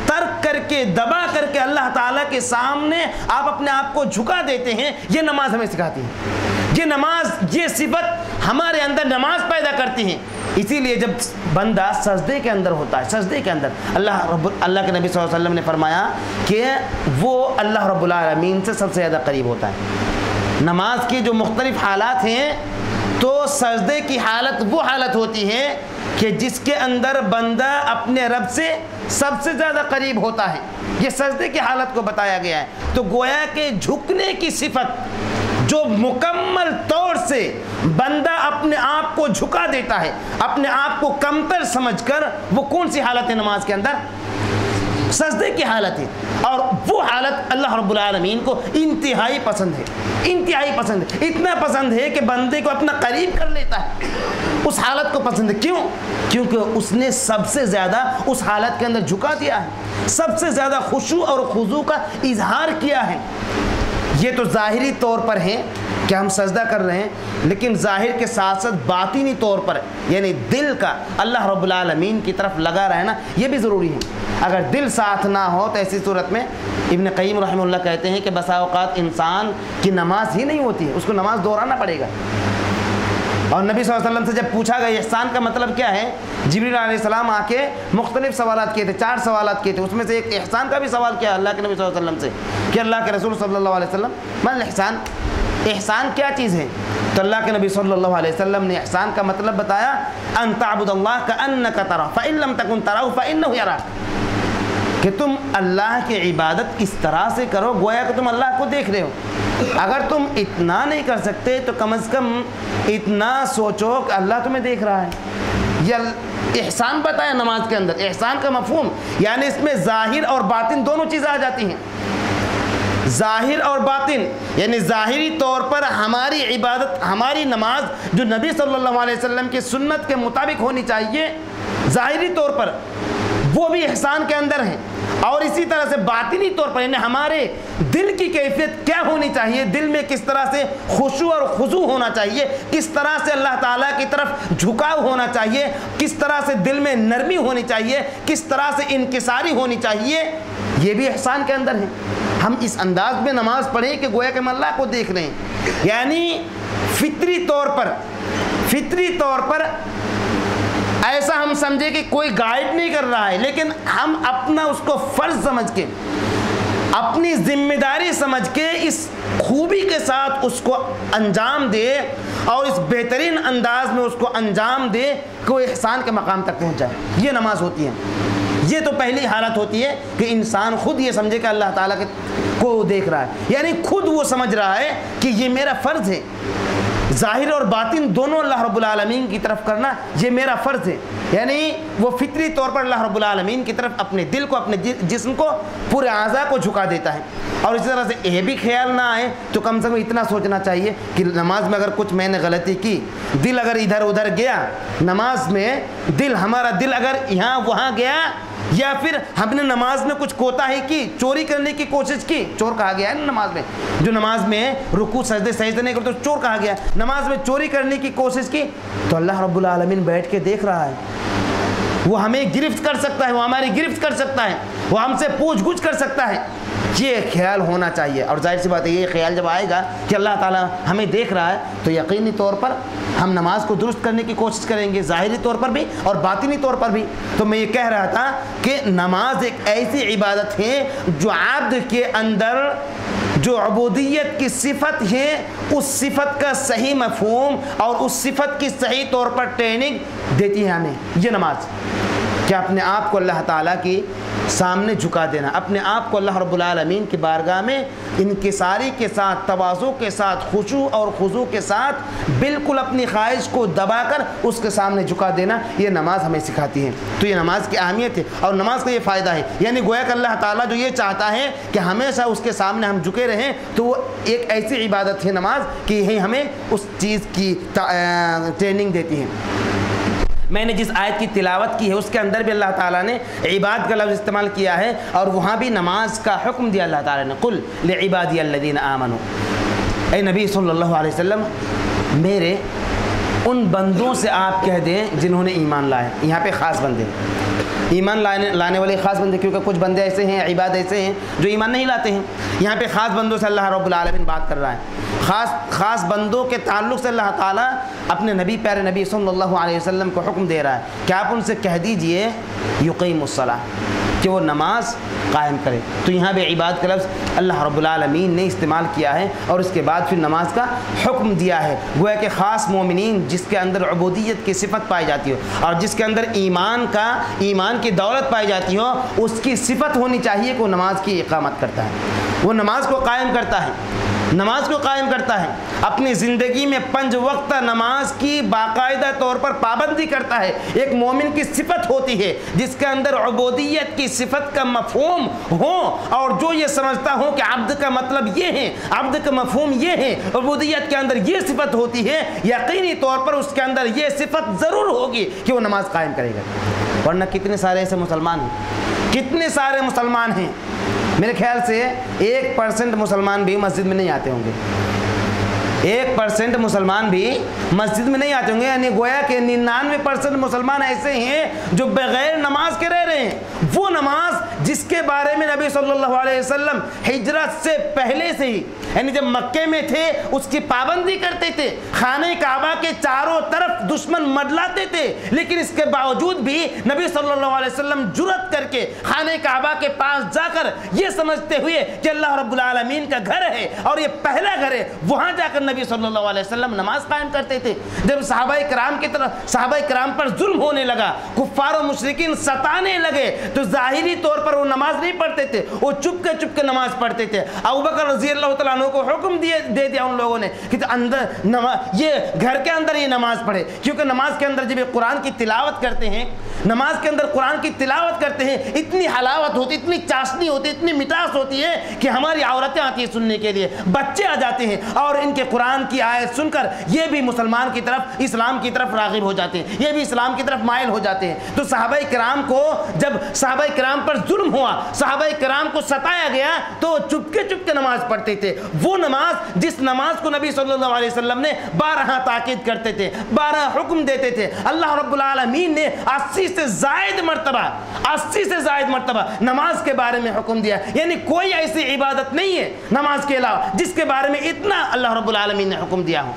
तर्क करके, दबा करके अल्लाह ताला के सामने आप अपने आप को झुका देते हैं, ये नमाज़ हमें सिखाती है। ये नमाज़, ये सिफत हमारे अंदर नमाज़ पैदा करती हैं। इसीलिए जब बंदा सजदे के अंदर होता है, सजदे के अंदर, अल्लाह रब अल्लाह के नबी वसल्लम ने फरमाया कि वो अल्लाह रब्लमीन से सबसे ज़्यादा करीब होता है। नमाज़ के जो मुख्तलिफ़ हालात हैं तो सजदे की हालत वो हालत होती है कि जिसके अंदर बंदा अपने रब से सबसे ज़्यादा करीब होता है। ये सजदे की हालत को बताया गया है। तो गोया के झुकने की सिफत जो मुकम्मल तौर से बंदा अपने आप को झुका देता है, अपने आप को कमतर समझकर, वो कौन सी हालत है नमाज़ के अंदर? सजदे की हालत है। और वो हालत अल्लाह रब्बुल आलमीन को इंतहाई पसंद है। इंतहाई पसंद है। इतना पसंद है कि बंदे को अपना करीब कर लेता है। उस हालत को पसंद है। क्यों? क्योंकि उसने सबसे ज़्यादा उस हालत के अंदर झुका दिया है। सबसे ज़्यादा खुशू और खुजू का इजहार किया है। ये तो ज़ाहरी तौर पर हैं कि हम सजदा कर रहे हैं, लेकिन ज़ाहिर के साथ साथ बातिनी तौर पर, यानी दिल का अल्लाह रबालमीन की तरफ़ लगा रहना, ये भी ज़रूरी है। अगर दिल साथ ना हो तो ऐसी सूरत में इबन कईम रहमल्ला कहते हैं कि बसाओकात इंसान की नमाज़ ही नहीं होती है उसको नमाज़ दोहराना पड़ेगा। और नबी वसल्लम से जब पूछा गया, एहसान का मतलब क्या है? जबरी सलाम आके मुख्तलिफ़ सवाल किए थे, चार सवाल किए थे। उसमें से एक एहसान का भी सवाल किया अल्लाह के नबी वसल्लम से, कि अल्लाह के रसूल सल्लल्लाहु अलैहि वसल्लम मन एहसान एहसान क्या चीज़ है? तो अल्लाह के नबी सल्लल्लाहु अलैहि वसल्लम ने एहसान का मतलब बताया, अन ताबुदल्लाह का अन्न का तरा फ़िल्म तकुन तरा फ़िन यारा कि तुम अल्लाह की इबादत इस तरह से करो, गोया कि तुम अल्लाह को देख रहे हो। अगर तुम इतना नहीं कर सकते तो कम अज़ कम इतना सोचो कि अल्लाह तुम्हें देख रहा है। यह एहसान बताया नमाज़ के अंदर? एहसान का मफहम। यानी इसमें ज़ाहिर और बातिन दोनों चीज़ें आ जाती हैं। ज़ाहिर और बातिन। यानी ज़ाहिरी तौर पर हमारी इबादत, हमारी नमाज़ जो नबी सल्लल्लाहु अलैहि वसल्लम की सुन्नत के मुताबिक होनी चाहिए, ज़ाहिरी तौर पर। वो भी एहसान के अंदर हैं। और इसी तरह से बातिनी तौर पर, यानी हमारे दिल की कैफियत क्या होनी चाहिए? दिल में किस तरह से खुशू और खुशू होना चाहिए? किस तरह से अल्लाह ताला की तरफ़ झुकाव होना चाहिए? किस तरह से दिल में नरमी होनी चाहिए? किस तरह से इनकिसारी होनी चाहिए? ये भी एहसान के अंदर है। हम इस अंदाज में नमाज़ पढ़ें कि गोया के अल्लाह को देख रहे हैं। यानी फितरी तौर पर, फितरी तौर पर ऐसा हम समझे कि कोई गाइड नहीं कर रहा है, लेकिन हम अपना उसको फ़र्ज़ समझ के, अपनी ज़िम्मेदारी समझ के इस खूबी के साथ उसको अंजाम दे और इस बेहतरीन अंदाज में उसको अंजाम दे कि वो एहसान के मकाम तक पहुँच जाए। ये नमाज़ होती है। ये तो पहली हालत होती है कि इंसान खुद ये समझे कि अल्लाह ताला के को देख रहा है। यानी खुद वो समझ रहा है कि ये मेरा फ़र्ज़ है। ज़ाहिर और बातिन दोनों अल्लाह रब्बुल की तरफ़ करना, ये मेरा फ़र्ज़ है। यानी वो फितरी तौर पर अल्लाह रब्बुल की तरफ़ अपने दिल को, अपने जिसम को, पूरे अज़ा को झुका देता है। और इसी तरह से यह भी ख्याल ना आए तो कम से कम इतना सोचना चाहिए कि नमाज़ में अगर कुछ मैंने गलती की, दिल अगर इधर उधर गया, नमाज़ में दिल, हमारा दिल अगर यहाँ वहाँ गया या फिर हमने नमाज़ में कुछ कोताही की, चोरी करने की कोशिश की? चोर कहा गया है ना नमाज़ में? जो नमाज़ में रुकू, सजदे सजदे नहीं करते तो चोर कहा गया है। नमाज़ में चोरी करने की कोशिश की तो अल्लाह रब्बुल आलमीन बैठ के देख रहा है। वो हमें गिरफ्त कर सकता है, वो हमारी गिरफ्त कर सकता है, वो हमसे पूछ गुछ कर सकता है। ये ख्याल होना चाहिए। और ज़ाहिर सी बात है, ये ख्याल जब आएगा कि अल्लाह ताला हमें देख रहा है तो यकीनी तौर पर हम नमाज़ को दुरुस्त करने की कोशिश करेंगे, ज़ाहरी तौर पर भी और बातिनी तौर पर भी। तो मैं ये कह रहा था कि नमाज़ एक ऐसी इबादत है जो आब्द के अंदर जो अबूदियत की सिफत है, उस सिफत का सही मफहूम और उस सिफत की सही तौर पर ट्रेनिंग देती है हमें। ये नमाज़। कि अपने आप को अल्लाह ताला की सामने झुका देना? अपने आप को अल्लाह रब्बुल की बारगाह में इनकसारी के साथ, तवाज़ु के साथ, खुशू और खुजू के साथ बिल्कुल अपनी ख्वाहिश को दबाकर उसके सामने झुका देना, ये नमाज़ हमें सिखाती है। तो ये नमाज़ की अहमियत है और नमाज़ का ये फ़ायदा है। यानी गोया अल्लाह ताला जो ये चाहता है कि हमेशा उसके सामने हम झुके रहें तो वो एक ऐसी इबादत है नमाज़ कि यही हमें उस चीज़ की ट्रेनिंग देती है। मैंने जिस आयत की तिलावत की है, उसके अंदर भी अल्लाह ताला ने इबाद का लफ्ज़ इस्तेमाल किया है और वहाँ भी नमाज़ का हुक्म दिया अल्लाह ताला ने। कुल ले इबादी अल्लादीन आमनो। ए नबी सल्लल्लाहु अलैहि वसल्लम, मेरे उन बंदों से आप कह दें जिन्होंने ईमान लाए यहाँ पे ख़ास बंदे। ईमान लाने लाने वाले ख़ास बंदे, क्योंकि कुछ बंदे ऐसे हैं, इबाद ऐसे हैं, जो ईमान नहीं लाते हैं। यहाँ पे ख़ास बंदों से अल्लाह रब्बुल आलमीन बात कर रहा है। ख़ास ख़ास बंदों के ताल्लुक से अल्लाह ताला अपने नबी, प्यारे नबी सल्लल्लाहु अलैहि वसल्लम को हुक्म दे रहा है कि आप उनसे कह दीजिए युकीमुसला कि वो नमाज़ कायम करे। तो यहाँ भी इबाद का लफ्ज़ अल्लाह रब्बुल ने इस्तेमाल किया है और उसके बाद फिर नमाज़ का हुक्म दिया है। गोया कि ख़ास मोमिन जिसके अंदर अबूदियत की सिफत पाई जाती हो और जिसके अंदर ईमान का, ईमान की दौलत पाई जाती हो, उसकी सिफत होनी चाहिए कि वो नमाज़ की इकामत करता है। वो नमाज़ को कायम करता है। नमाज़ को कायम करता है। अपनी ज़िंदगी में पंज वक्त नमाज़ की बाकायदा तौर पर पाबंदी करता है। एक मोमिन की सिफत होती है, जिसके अंदर अबोदियत की सिफत का मफहम हो, और जो ये समझता हो कि अब्द का मतलब ये है, अब्द का मफहम ये है अबोदियत के अंदर ये सिफत होती है, यकीनी तौर पर उसके अंदर ये सिफत ज़रूर होगी कि वो नमाज़ कायम करेगा। वरना कितने सारे ऐसे मुसलमान हैं? कितने सारे मुसलमान हैं? मेरे ख्याल से एक परसेंट मुसलमान भी मस्जिद में नहीं आते होंगे। एक परसेंट मुसलमान भी मस्जिद में नहीं आते होंगे, यानी गोया के निन्यानवे परसेंट मुसलमान ऐसे हैं जो बगैर नमाज़ के रह रहे हैं। वो नमाज़ जिसके बारे में नबी सल्लल्लाहु अलैहि वसल्लम हिजरत से पहले से ही, यानी जब मक्के में थे, उसकी पाबंदी करते थे, खाने काबा के चारों तरफ़ दुश्मन मडलाते थे, लेकिन इसके बावजूद भी नबी सल्लल्लाहु अलैहि वसल्लम जुरत करके खाने काबा के पास जाकर ये समझते हुए कि अल्लाह रब्बुल आलमीन का घर है, और ये पहला घर है, वहाँ जाकर नबी सल्लल्लाहु अलैहि वसल्लम नमाज़ कायम करते थे। जब साहबा कराम की तरफ़ साहबा कराम पर जुल्म होने लगा, कुफ़ार मुशरकिन सताने लगे तो ज़ाहिरी तौर पर वो नमाज़ नहीं पढ़ते थे, वो चुप के चुप के नमाज़ पढ़ते थे। अबू बकर रज़ी अल्लाह को हुक्म दिए दे दिया उन लोगों ने कि तो अंदर ये घर के अंदर ये नमाज़ पढ़े, क्योंकि नमाज़ के अंदर जब ये कुरान की तिलावत करते हैं नमाज़ के अंदर कुरान की तिलावत करते हैं, इतनी हलावत होती, इतनी चाशनी होती, इतनी मिठास होती है कि हमारी औरतें आती हैं सुनने के लिए, बच्चे आ जाते हैं और इनके कुरान की आयत सुनकर ये भी मुसलमान की तरफ़, इस्लाम की तरफ़ रागिब हो जाते हैं, ये भी इस्लाम की तरफ़ मायल हो जाते हैं। तो साहबा कराम को, जब साहबा कराम पर जुल्म हुआ, साहबा कराम को सताया गया तो चुपके चुपके नमाज़ पढ़ते थे। वो नमाज़, जिस नमाज़ को नबी सल्लल्लाहु अलैहि वसल्लम ने बारह ताकीद करते थे, बारह हुक्म देते थे, अल्लाह रब्बुल ने अस्सी से जायद मरतबा, अस्सी से जायद मरतबा, नमाज़ के बारे में हुक्म दिया। यानी कोई ऐसी इबादत नहीं है नमाज़ के अलावा, जिसके बारे में इतना अल्लाह रब्बुल आलमीन ने हुक्म दिया हो।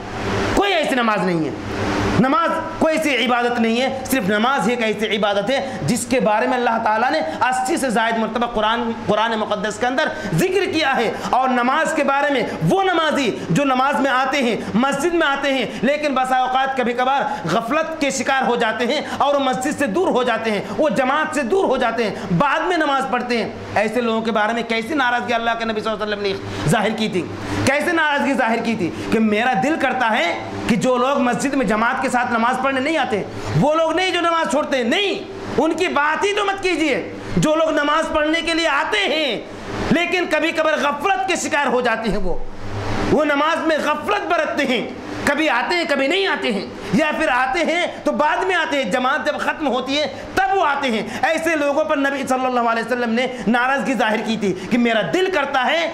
कोई ऐसी नमाज़ नहीं है। नमाज़ कोई ऐसी इबादत नहीं है, सिर्फ़ नमाज़ ही एक ऐसी इबादत है, जिसके बारे में अल्लाह ताला ने अस्सी से जायद मरतबा कुरान कुरान मुक़दस के अंदर ज़िक्र किया है। और नमाज़ के बारे में वो नमाजी जो नमाज़ में आते हैं, मस्जिद में आते हैं, लेकिन बसा अवकात कभी कभार गफलत के शिकार हो जाते हैं और मस्जिद से दूर हो जाते हैं, वो जमात से दूर हो जाते हैं, बाद में नमाज़ पढ़ते हैं। ऐसे लोगों के बारे में कैसी नाराज़गी अल्लाह के नबी वसल्लम ने ज़ाहिर की थी? कैसे नाराज़गी ज़ाहिर की थी कि मेरा दिल करता है कि जो लोग मस्जिद में जमात के साथ नमाज़ पढ़ने नहीं आते। वो लोग नहीं जो नमाज़ छोड़ते, नहीं। उनकी बात ही तो मत कीजिए। जो लोग नमाज़ पढ़ने के लिए आते हैं, लेकिन कभी कभार गफलत के शिकार हो जाते हैं वो। वो नमाज़ में गफलत बरतते हैं। कभी आते हैं, कभी नहीं आते हैं। या फिर आते हैं तो बाद में आते हैं। जमात जब खत्म होती है, तब वो आते हैं। ऐसे लोगों पर नबी सल्लल्लाहु अलैहि वसल्लम ने नाराज़गी ज़ाहिर की थी कि मेरा दिल करता है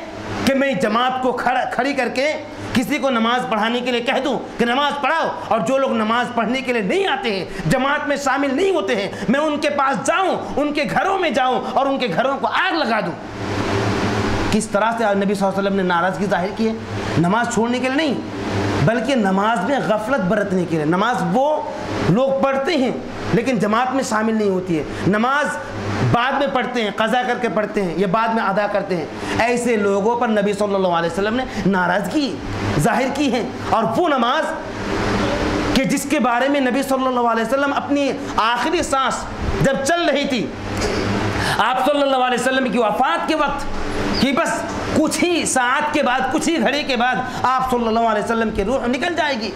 कि मैं जमात को खड़ा खड़ी करके किसी को नमाज़ पढ़ाने के लिए कह दूँ कि नमाज़ पढ़ाओ, और जो लोग नमाज़ पढ़ने के लिए नहीं आते हैं, जमात में शामिल नहीं होते हैं, मैं उनके पास जाऊँ, उनके घरों में जाऊँ, और उनके घरों को आग लगा दूँ। किस तरह से नबी वसल्लम ने नाराज़गी ज़ाहिर की है? नमाज़ छोड़ने के लिए नहीं, बल्कि नमाज़ में गफलत बरतने के लिए। नमाज़ वो लोग पढ़ते हैं लेकिन जमात में शामिल नहीं होती है। नमाज़ बाद में पढ़ते हैं, कज़ा करके पढ़ते हैं, या बाद में अदा करते हैं। ऐसे लोगों पर नबी सल्लल्लाहु अलैहि वसल्लम ने नाराज़गी ज़ाहिर की है। और वो नमाज़ कि जिसके बारे में नबी सल्लल्लाहु अलैहि वसल्लम अपनी आखिरी सांस जब चल रही थी, आप सल्लल्लाहु अलैहि वसल्लम की वफात के वक्त कि बस कुछ ही सात के बाद, कुछ ही घड़ी के बाद आप सल्लल्लाहु अलैहि वसल्लम की रूह निकल जाएगी।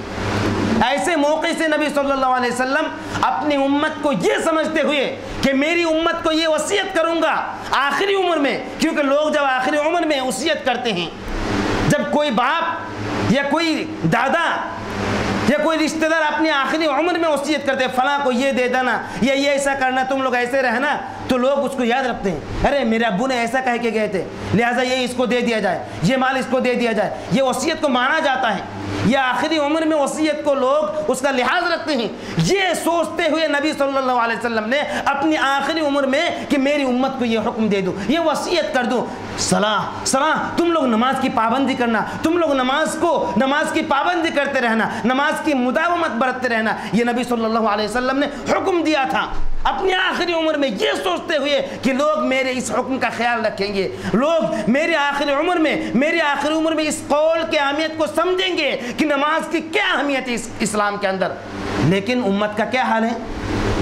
ऐसे मौके से नबी सल्लल्लाहु अलैहि वसल्लम अपनी उम्मत को ये समझते हुए कि मेरी उम्मत को ये वसीयत करूँगा आखिरी उम्र में, क्योंकि लोग जब आखिरी उम्र में वसीयत करते हैं, जब कोई बाप या कोई दादा या कोई रिश्तेदार अपनी आखिरी उम्र में वसीयत करते हैं, फला को ये दे देना, या ये ऐसा करना, तुम लोग ऐसे रहना तो लोग उसको याद रखते हैं। अरे, मेरे अब्बू ने ऐसा कह के गए थे, लिहाजा ये इसको दे दिया जाए, ये माल इसको दे दिया जाए, ये वसीयत को माना जाता है। या आखिरी उम्र में वसीयत को लोग उसका लिहाज रखते हैं। ये सोचते हुए नबी सल्लल्लाहु अलैहि वसल्लम ने अपनी आखिरी उम्र में कि मेरी उम्मत को ये हुक्म दे दूँ, ये वसीयत कर दूँ। सलाह सलाह, तुम लोग नमाज़ की पाबंदी करना, तुम लोग नमाज़ को, नमाज़ की पाबंदी करते रहना, नमाज़ की मुदावमत बरतते रहना, ये नबी सल्लल्लाहु अलैहि वसल्लम ने हुक्म दिया था। अपनी आखिरी उम्र में ये सोचते हुए कि लोग मेरे इस हुक्म का ख्याल रखेंगे। लोग मेरे आखिरी उम्र में, मेरी आखिरी उम्र में इस कौल के अहमियत को समझेंगे कि नमाज़ की क्या अहमियत है इस इस्लाम के अंदर। लेकिन उम्मत का क्या हाल है?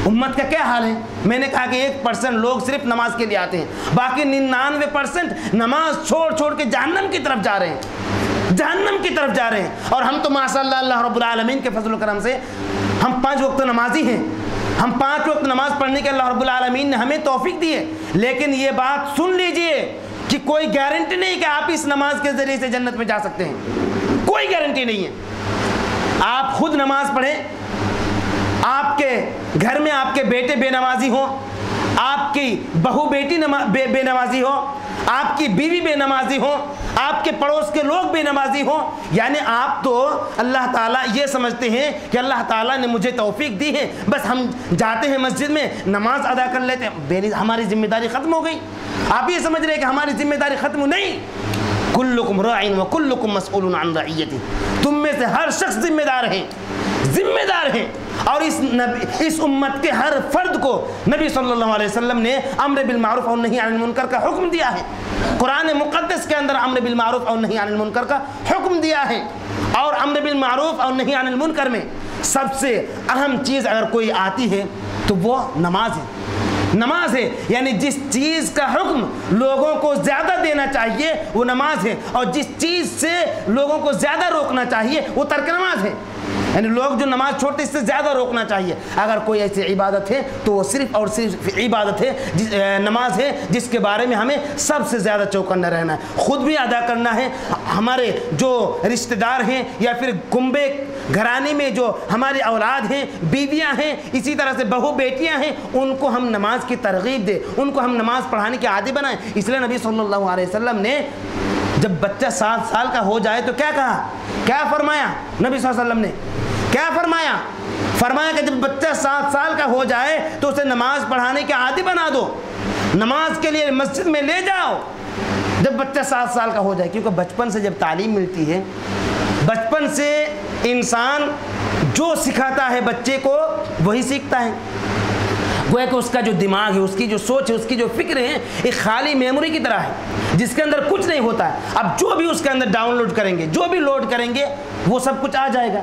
उम्मत का क्या हाल है? मैंने कहा कि एक परसेंट लोग सिर्फ़ नमाज़ के लिए आते हैं। बाकी निन्यानवे परसेंट नमाज़ छोड़ छोड़ के जहन्नम की तरफ़ जा रहे हैं। जहन्नम की तरफ़ जा रहे हैं। और हम तो रब्बुल आलमीन के फजल करम से हम पाँच वक्त नमाजी हैं। हम पाँच वक्त नमाज़ पढ़ने के अल्लाह रब्बुल आलमीन ने हमें तौफीक दी है। लेकिन ये बात सुन लीजिए कि कोई गारंटी नहीं कि आप इस नमाज़ के ज़रिए से जन्नत में जा सकते हैं। कोई गारंटी नहीं है। आप खुद नमाज़ पढ़ें आपके घर में आपके बेटे बेनमाजी हो आपकी बहू बेटी बे, बेनमाजी हो आपकी बीवी बेनमाजी हो, आपके पड़ोस के लोग बेनमाजी हो, यानी आप तो अल्लाह ताला ये समझते हैं कि अल्लाह ताला ने मुझे तौफीक दी है। बस हम जाते हैं मस्जिद में, नमाज़ अदा कर लेते हैं। हमारी ज़िम्मेदारी ख़त्म हो गई। आप ये समझ रहे हैं कि हमारी ज़िम्मेदारी ख़त्म नहीं? कुल्लुकुम राइन व कुल्लुकुम मसऊल तुम में से हर शख्स जिम्मेदार हैं। जिम्मेदार हैं। और इस नबी, इस उम्मत के हर फर्द को नबी सल्लल्लाहु अलैहि वसल्लम ने अम्र बिल मारूफ और नहीं अनिल मुनकर का हुक्म दिया है। कुरान मुक़द्दस के अंदर अम्र बिल मारूफ और नहीं अनिल मुनकर का हुक्म दिया है। और अम्र बिल मारूफ और नहीं अनिल मुनकर में सबसे अहम चीज़ अगर कोई आती है तो वो नमाज़ है। नमाज़ है, यानी जिस चीज़ का हुक्म लोगों को ज़्यादा देना चाहिए, वो नमाज़ है। और जिस चीज़ से लोगों को ज़्यादा रोकना चाहिए, वो तर्क नमाज़ है। यानी लोग जो नमाज़ छोड़ते इससे ज़्यादा रोकना चाहिए। अगर कोई ऐसी इबादत है तो वो सिर्फ़ और सिर्फ़ इबादत है नमाज़ है, जिसके बारे में हमें सबसे ज़्यादा चौकन्ना रहना है। ख़ुद भी अदा करना है, हमारे जो रिश्तेदार हैं, या फिर कुंबे घराने में जो हमारे औलाद हैं, बीवियाँ हैं, इसी तरह से बहू बेटियाँ हैं, उनको हम नमाज़ की तरगीब दें, उनको हम नमाज़ पढ़ाने के आदि बनाएँ। इसलिए नबी सल्लल्लाहु अलैहि वसल्लम ने, जब बच्चा सात साल का हो जाए तो क्या कहा? क्या फरमाया? नबी वसल्लम ने। क्या फरमाया? फरमाया कि जब बच्चा सात साल का हो जाए तो उसे नमाज़ पढ़ाने के आदि बना दो। नमाज़ के लिए मस्जिद में ले जाओ। जब बच्चा सात साल का हो जाए, क्योंकि बचपन से जब तालीम मिलती है, बचपन से इंसान जो सिखाता है बच्चे को, वही सीखता है। गोया कि उसका जो दिमाग है, उसकी जो सोच है, उसकी जो फ़िक्र है, एक खाली मेमोरी की तरह है, जिसके अंदर कुछ नहीं होता है। अब जो भी उसके अंदर डाउनलोड करेंगे, जो भी लोड करेंगे, वो सब कुछ आ जाएगा।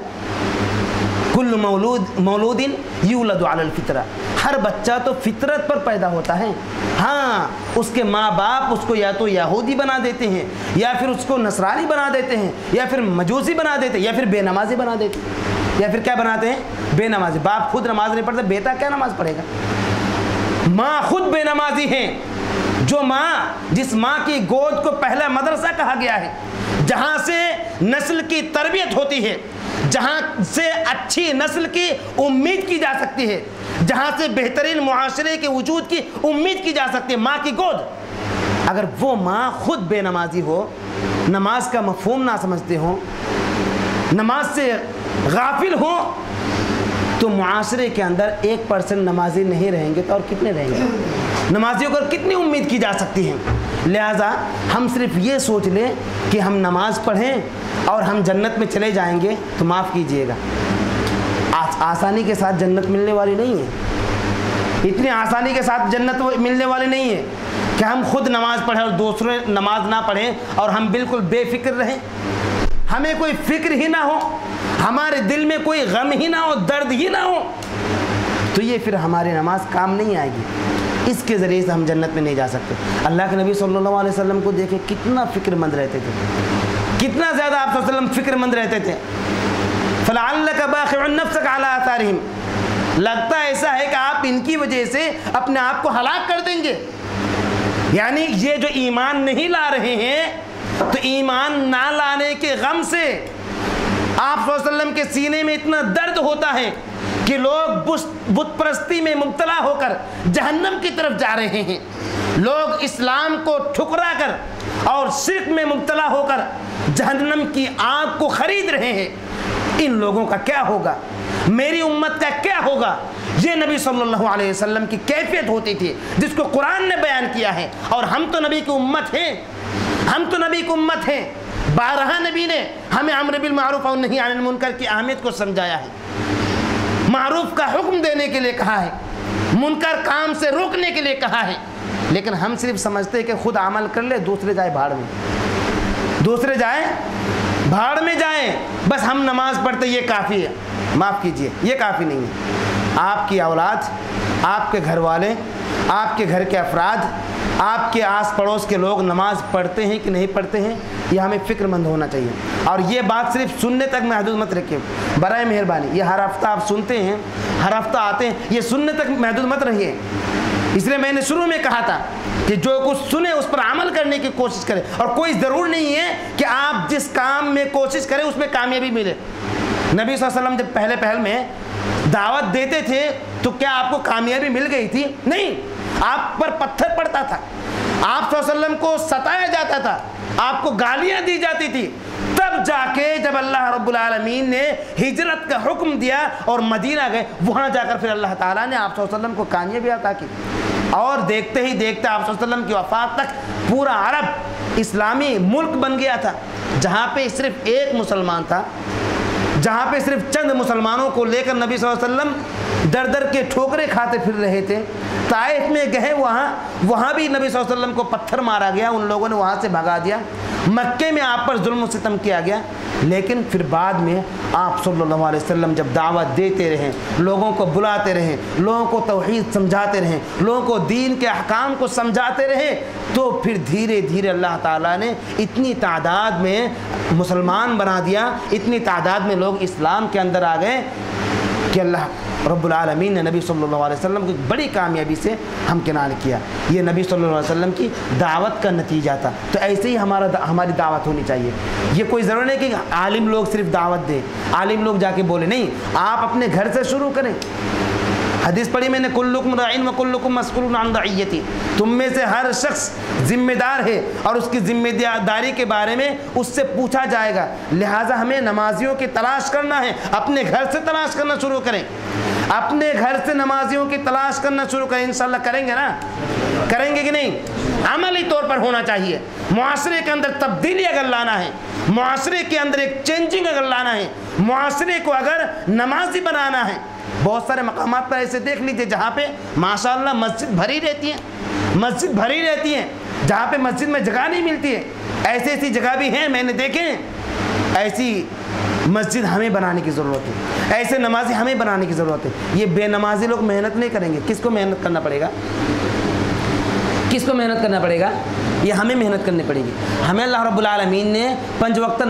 कुल मौलूद, मौलूदिन यूलद हर बच्चा तो फितरत पर पैदा होता है। हाँ उसके माँ बाप उसको या तो यहूदी बना देते हैं, या फिर उसको नसरानी बना देते हैं, या फिर मजूसी बना देते हैं, या फिर बेनमाजी बना देते हैं। या फिर क्या बनाते हैं? बेनमाजी। बाप खुद नमाज़ नहीं पढ़ते, बेटा क्या नमाज़ पढ़ेगा? माँ खुद बेनमाजी हैं। जो माँ, जिस माँ की गोद को पहला मदरसा कहा गया है, जहाँ से नस्ल की तरबियत होती है, जहाँ से अच्छी नस्ल की उम्मीद की जा सकती है, जहाँ से बेहतरीन मुआशरे के वजूद की उम्मीद की जा सकती है, माँ की गोद। अगर वो माँ खुद बेनमाजी हो, नमाज़ का मफहम ना समझते हो, नमाज़ से गाफिल हो तो मुआशरे के अंदर एक परसेंट नमाजी नहीं रहेंगे तो और कितने रहेंगे? नमाजियों को कितनी उम्मीद की जा सकती है? लिहाजा हम सिर्फ़ ये सोच लें कि हम नमाज़ पढ़ें और हम जन्नत में चले जाएँगे तो माफ़ कीजिएगा। आसानी के साथ जन्नत मिलने वाली नहीं है। इतनी आसानी के साथ जन्नत मिलने वाली नहीं है कि हम खुद नमाज़ पढ़ें और दूसरे नमाज़ ना पढ़ें और हम बिल्कुल बेफिक्र रहें। हमें कोई फ़िक्र ही ना हो हमारे दिल में कोई गम ही ना हो, दर्द ही ना हो। तो ये फिर हमारी नमाज़ काम नहीं आएगी। इसके ज़रिए से हम जन्नत में नहीं जा सकते। अल्लाह के नबी सल्लल्लाहु अलैहि वसल्लम को देखे, कितना फ़िक्रमंद रहते थे। कितना ज़्यादा आप फ़िक्रमंद रहते थे। का लगता ऐसा है कि आप इनकी वजह से अपने आप को हलाक कर देंगे। यानी ये जो ईमान नहीं ला रहे हैं तो ईमान ना लाने के गम से आप के सीने में इतना दर्द होता है कि लोग बुत परस्ती में मुबतला होकर जहन्नम की तरफ़ जा रहे हैं। लोग इस्लाम को ठुकरा कर और सिर्फ़ में मुबतला होकर जहन्नम की आग को खरीद रहे हैं। इन लोगों का क्या होगा? मेरी उम्मत का क्या होगा? ये नबी सल्लल्लाहु अलैहि वसल्लम की कैफियत होती थी, जिसको कुरान ने बयान किया है। और हम तो नबी की उम्मत हैं। हम तो नबी की उम्मत हैं। बारह नबी ने हमें अमर बिल मारूफ और नहीं आन मुनकर की अहमियत को समझाया है। मारूफ का हुक्म देने के लिए कहा है, मुनकर काम से रोकने के लिए कहा है। लेकिन हम सिर्फ़ समझते हैं कि खुद अमल कर ले, दूसरे जाए भाड़ में। दूसरे जाए, भाड़ में जाए, बस हम नमाज़ पढ़ते, ये काफ़ी है। माफ़ कीजिए, ये काफ़ी नहीं है। आपकी औलाद, आपके घर वाले आपके घर के अफराद, आपके आस पड़ोस के लोग नमाज़ पढ़ते हैं कि नहीं पढ़ते हैं, ये हमें फ़िक्रमंद होना चाहिए। और ये बात सिर्फ़ सुनने तक महदूद मत रखिए। बर मेहरबानी, ये हर हफ़्ता आप सुनते हैं, हर हफ़्ता आते हैं, ये सुनने तक महदूद मत रहिए। इसलिए मैंने शुरू में कहा था कि जो कुछ सुने उस पर अमल करने की कोशिश करें। और कोई ज़रूर नहीं है कि आप जिस काम में कोशिश करें, उसमें कामयाबी मिले। नबी वसल्लम जब पहले पहल में दावत देते थे तो क्या आपको कामयाबी मिल गई थी? नहीं। आप पर पत्थर पड़ता था। आप वसल्लम को सताया जाता था। आपको गालियाँ दी जाती थी। तब जाके जब अल्लाह आलमीन ने हिजरत का हुक्म दिया और मदीना गए, वहाँ जाकर फिर अल्लाह ताला ने आप वसल्लम को कामयाबी अता की। और देखते ही देखते आप वसल्लम की वफात तक पूरा अरब इस्लामी मुल्क बन गया था, जहाँ पे सिर्फ़ एक मुसलमान था। जहाँ पे सिर्फ़ चंद मुसलमानों को लेकर नबी वसल्लम दर दर के ठोकरे खाते फिर रहे थे। ताइफ में गए वहाँ वहाँ भी नबी वसल्लम को पत्थर मारा गया, उन लोगों ने वहाँ से भगा दिया। मक्के में आप पर जुल्म सितम किया गया। लेकिन फिर बाद में आप सल्लल्लाहु अलैहि वसल्लम जब दावत देते रहें, लोगों को बुलाते रहें, लोगों को तोहहीद समझाते रहें, लोगों को दीन के अहकाम को समझाते रहें तो फिर धीरे धीरे अल्लाह ताला ने इतनी तादाद में मुसलमान बना दिया, इतनी तादाद में लोग इस्लाम के अंदर आ गए कि अल्लाह रब्बुल ने नबी सल्लल्लाहु अलैहि वसल्लम की बड़ी कामयाबी से हम किनार किया। ये नबी सल्लल्लाहु अलैहि वसल्लम की दावत का नतीजा था। तो ऐसे ही हमारा दा, हमारी दावत होनी चाहिए। ये कोई ज़रूर नहीं कि आलिम लोग सिर्फ़ दावत दें। आलिम लोग जाके बोले नहीं आप अपने घर से शुरू करें। हदीस पढ़ी मैंने, कुल्लुकुम राइन व कुल्लुकुम मस्कुल रईयती तुम में से हर शख्स जिम्मेदार है और उसकी ज़िम्मेदारी के बारे में उससे पूछा जाएगा। लिहाजा हमें नमाजियों की तलाश करना है। अपने घर से तलाश करना शुरू करें। अपने घर से नमाजियों की तलाश करना शुरू करें। इंशाल्लाह करेंगे ना? करेंगे कि नहीं? अमली तौर पर होना चाहिए। मुआरे के अंदर तब्दीली अगर लाना है मुआरे के अंदर एक चेंजिंग अगर लाना है मुआरे को अगर नमाजी बनाना है बहुत सारे मकाम पर ऐसे देख लीजिए जहाँ पे माशाल्लाह मस्जिद भरी रहती है। मस्जिद भरी रहती है, जहाँ पे मस्जिद में जगह नहीं मिलती है। ऐसी ऐसी जगह भी हैं, मैंने देखे ऐसी मस्जिद हमें बनाने की ज़रूरत है। ऐसे नमाजी हमें बनाने की ज़रूरत है। ये बेनमाजी लोग मेहनत नहीं करेंगे। किसको मेहनत करना पड़ेगा? किसको मेहनत करना पड़ेगा? ये हमें मेहनत करनी पड़ेगी। हमें अल्लाह रब्बुल आलमीन ने पंच वक्त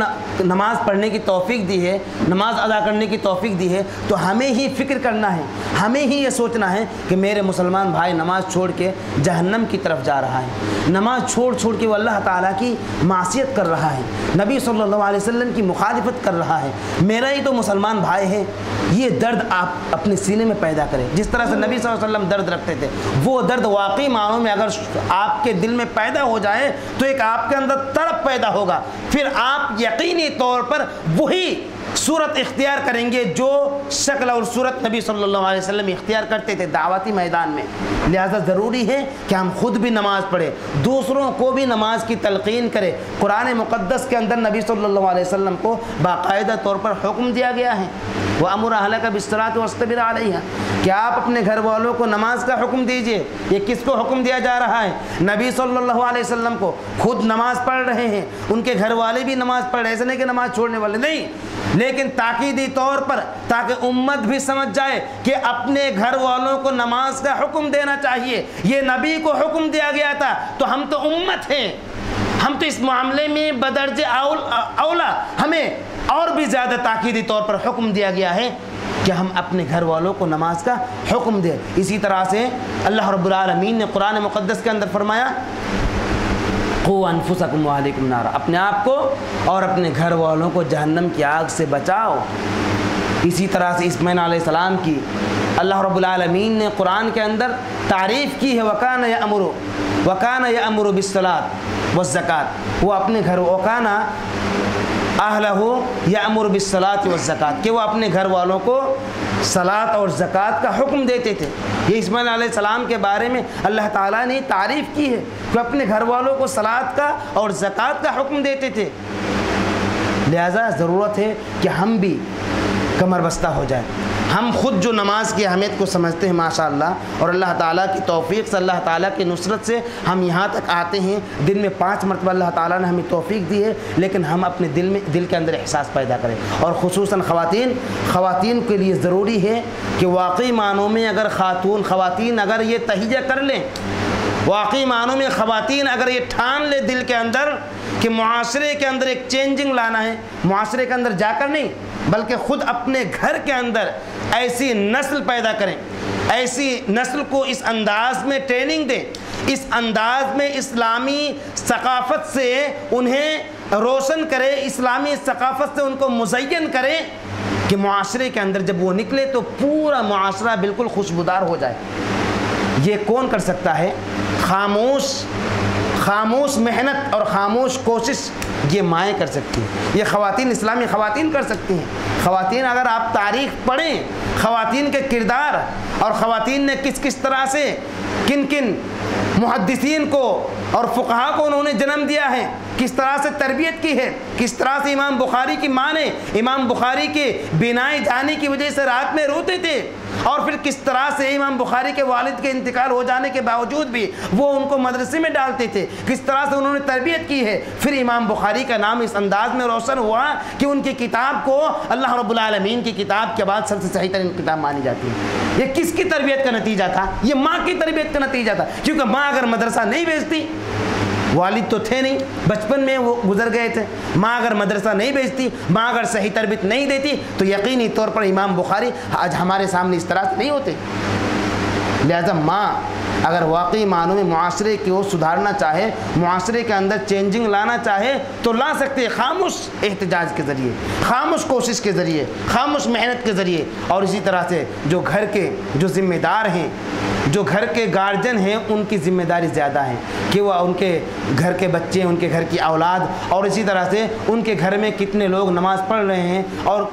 नमाज़ पढ़ने की तौफीक दी है, नमाज़ अदा करने की तौफीक दी है तो हमें ही फ़िक्र करना है, हमें ही ये सोचना है कि मेरे मुसलमान भाई नमाज़ छोड़ के जहन्नम की तरफ़ जा रहा है। नमाज़ छोड़ छोड़ के वो अल्लाह ताला की मासीत कर रहा है, नबी अलैहि वसल्लम की मुखालिफत कर रहा है। मेरा ही तो मुसलमान भाई है, ये दर्द आप अपने सीने में पैदा करें। जिस तरह से नबी वसल्लम दर्द रखते थे, वो दर्द वाकई मानों में अगर आपके दिल में पैदा हो जाए तो एक आपके अंदर तड़प पैदा होगा। फिर आप यकीनी तौर पर वही सूरत इख्तियार करेंगे जो शक्ल और सूरत नबी सल्लल्लाहु अलैहि वसल्लम इख्तियार करते थे दावती मैदान में। लिहाजा ज़रूरी है कि हम खुद भी नमाज़ पढ़ें, दूसरों को भी नमाज़ की तलकीन करें। कुरान मुक़दस के अंदर नबी सल्लल्लाहु अलैहि वसल्लम को बाकायदा तौर पर हुक्म दिया गया है। वह अमर अहल का बिस्तरात वस्तबिर है क्या आप अपने घर वालों को नमाज़ का हुक्म दीजिए? ये किसको हुक्म दिया जा रहा है? नबी सल्लल्लाहु अलैहि वसल्लम को खुद नमाज़ पढ़ रहे हैं। उनके घर वाले भी नमाज़ पढ़ रहे ऐसे नहीं कि नमाज़ छोड़ने वाले। नहीं लेकिन ताकीदी तौर पर, ताकि उम्मत भी समझ जाए कि अपने घर वालों को नमाज़ का हुक्म देना चाहिए। ये नबी को हुक्म दिया गया था तो हम तो उम्मत हैं। हम तो इस मामले में बदरज अवला हमें और भी ज़्यादा ताकीदी तौर पर हुक्म दिया गया है कि हम अपने घर वालों को नमाज़ का हुक्म दें। इसी तरह से अल्लाह रब्बुल ने कुरान मुक़दस के अंदर फरमाया को अनफुसकुम वालेकुम अपने आप को और अपने घर वालों को जहन्नम की आग से बचाओ। इसी तरह से इसमैन सलाम की अल्लाह रबालमीन ने कुरान के अंदर तारीफ़ की है, वकान या अमर वकान या अमर बिसलात व वो अपने घर, वकाना आहला हो या अमर बिसलात व ज़क़़त, के वो अपने घर वालों को सलात और ज़क़़त का हुक्म देते थे। ये इसमाइल सलाम के बारे में अल्लाह ताला ने तारीफ़ की है कि अपने घर वालों को सलात का और ज़क़़त का हुक्म देते थे। लिहाजा ज़रूरत है कि हम भी कमर बस्ता हो जाए। हम खुद जो नमाज़ की अहमियत को समझते हैं माशा और अल्लाह ताला की तौफीक से, अल्लाह ताला की नुसरत से हम यहाँ तक आते हैं। दिन में पाँच मरतबा अल्लाह ताला ने हमें तौफीक दी है, लेकिन हम अपने दिल में, दिल के अंदर एहसास पैदा करें। और खसूस ख़वातीन ख़वातीन के लिए ज़रूरी है कि वाकई मानों में अगर ख़ातून, ख़वातीन अगर ये तहिया कर लें, वाकई मानों में ख़वातीन अगर ये ठान ले दिल के अंदर कि माशरे के अंदर एक चेंजिंग लाना है माशरे के अंदर जाकर नहीं बल्कि ख़ुद अपने घर के अंदर ऐसी नस्ल पैदा करें, ऐसी नस्ल को इस अंदाज में ट्रेनिंग दें, इस अंदाज में इस्लामी सकाफ़त से उन्हें रोशन करें, इस्लामी सकाफ़त से उनको मुजैन करें कि माशरे के अंदर जब वो निकले तो पूरा माशरा बिल्कुल खुशबूदार हो जाए। ये कौन कर सकता है? खामोश खामोश मेहनत और ख़ामोश कोशिश ये माएँ कर सकती हैं। ये ख़वातीन इस्लामी ख़वातीन कर सकती हैं। ख़वातीन अगर आप तारीख़ पढ़ें, ख़वातीन के किरदार और ख़वातीन ने किस किस तरह से किन किन मुहदसिन को और फ़ुकहा को उन्होंने जन्म दिया है, किस तरह से तरबियत की है, किस तरह से इमाम बुखारी की माँ ने इमाम बुखारी के बिनाए जाने की वजह से रात में रोते थे और फिर किस तरह से इमाम बुखारी के वालिद के इंतकाल हो जाने के बावजूद भी वो उनको मदरसे में डालते थे, किस तरह से उन्होंने तरबियत की है। फिर इमाम बुखारी का नाम इस अंदाज में रोशन हुआ कि उनकी किताब को अल्लाह रबालमीन की किताब के बाद सबसे सही तरीन किताब मानी जाती है। ये किसकी तरबियत का नतीजा था? ये माँ की तरबियत का नतीजा था, क्योंकि माँ अगर मदरसा नहीं भेजती वालिद तो थे नहीं। बचपन में वो गुजर गए थे। माँ अगर मदरसा नहीं भेजती, माँ अगर सही तरबियत नहीं देती तो यकीनी तौर पर इमाम बुखारी आज हमारे सामने इस तरह से नहीं होते। लिहाजा माँ अगर वाकई मानों में माशरे को सुधारना चाहे माशरे के अंदर चेंजिंग लाना चाहे तो ला सकते हैं खामोश एहतजाज के ज़रिए, खामोश कोशिश के ज़रिए, खामोश मेहनत के ज़रिए। और इसी तरह से जो घर के जो ज़िम्मेदार हैं, जो घर के गार्जियन हैं, उनकी ज़िम्मेदारी ज़्यादा है कि वह उनके घर के बच्चे, उनके घर की औलाद, और इसी तरह से उनके घर में कितने लोग नमाज़ पढ़ रहे हैं और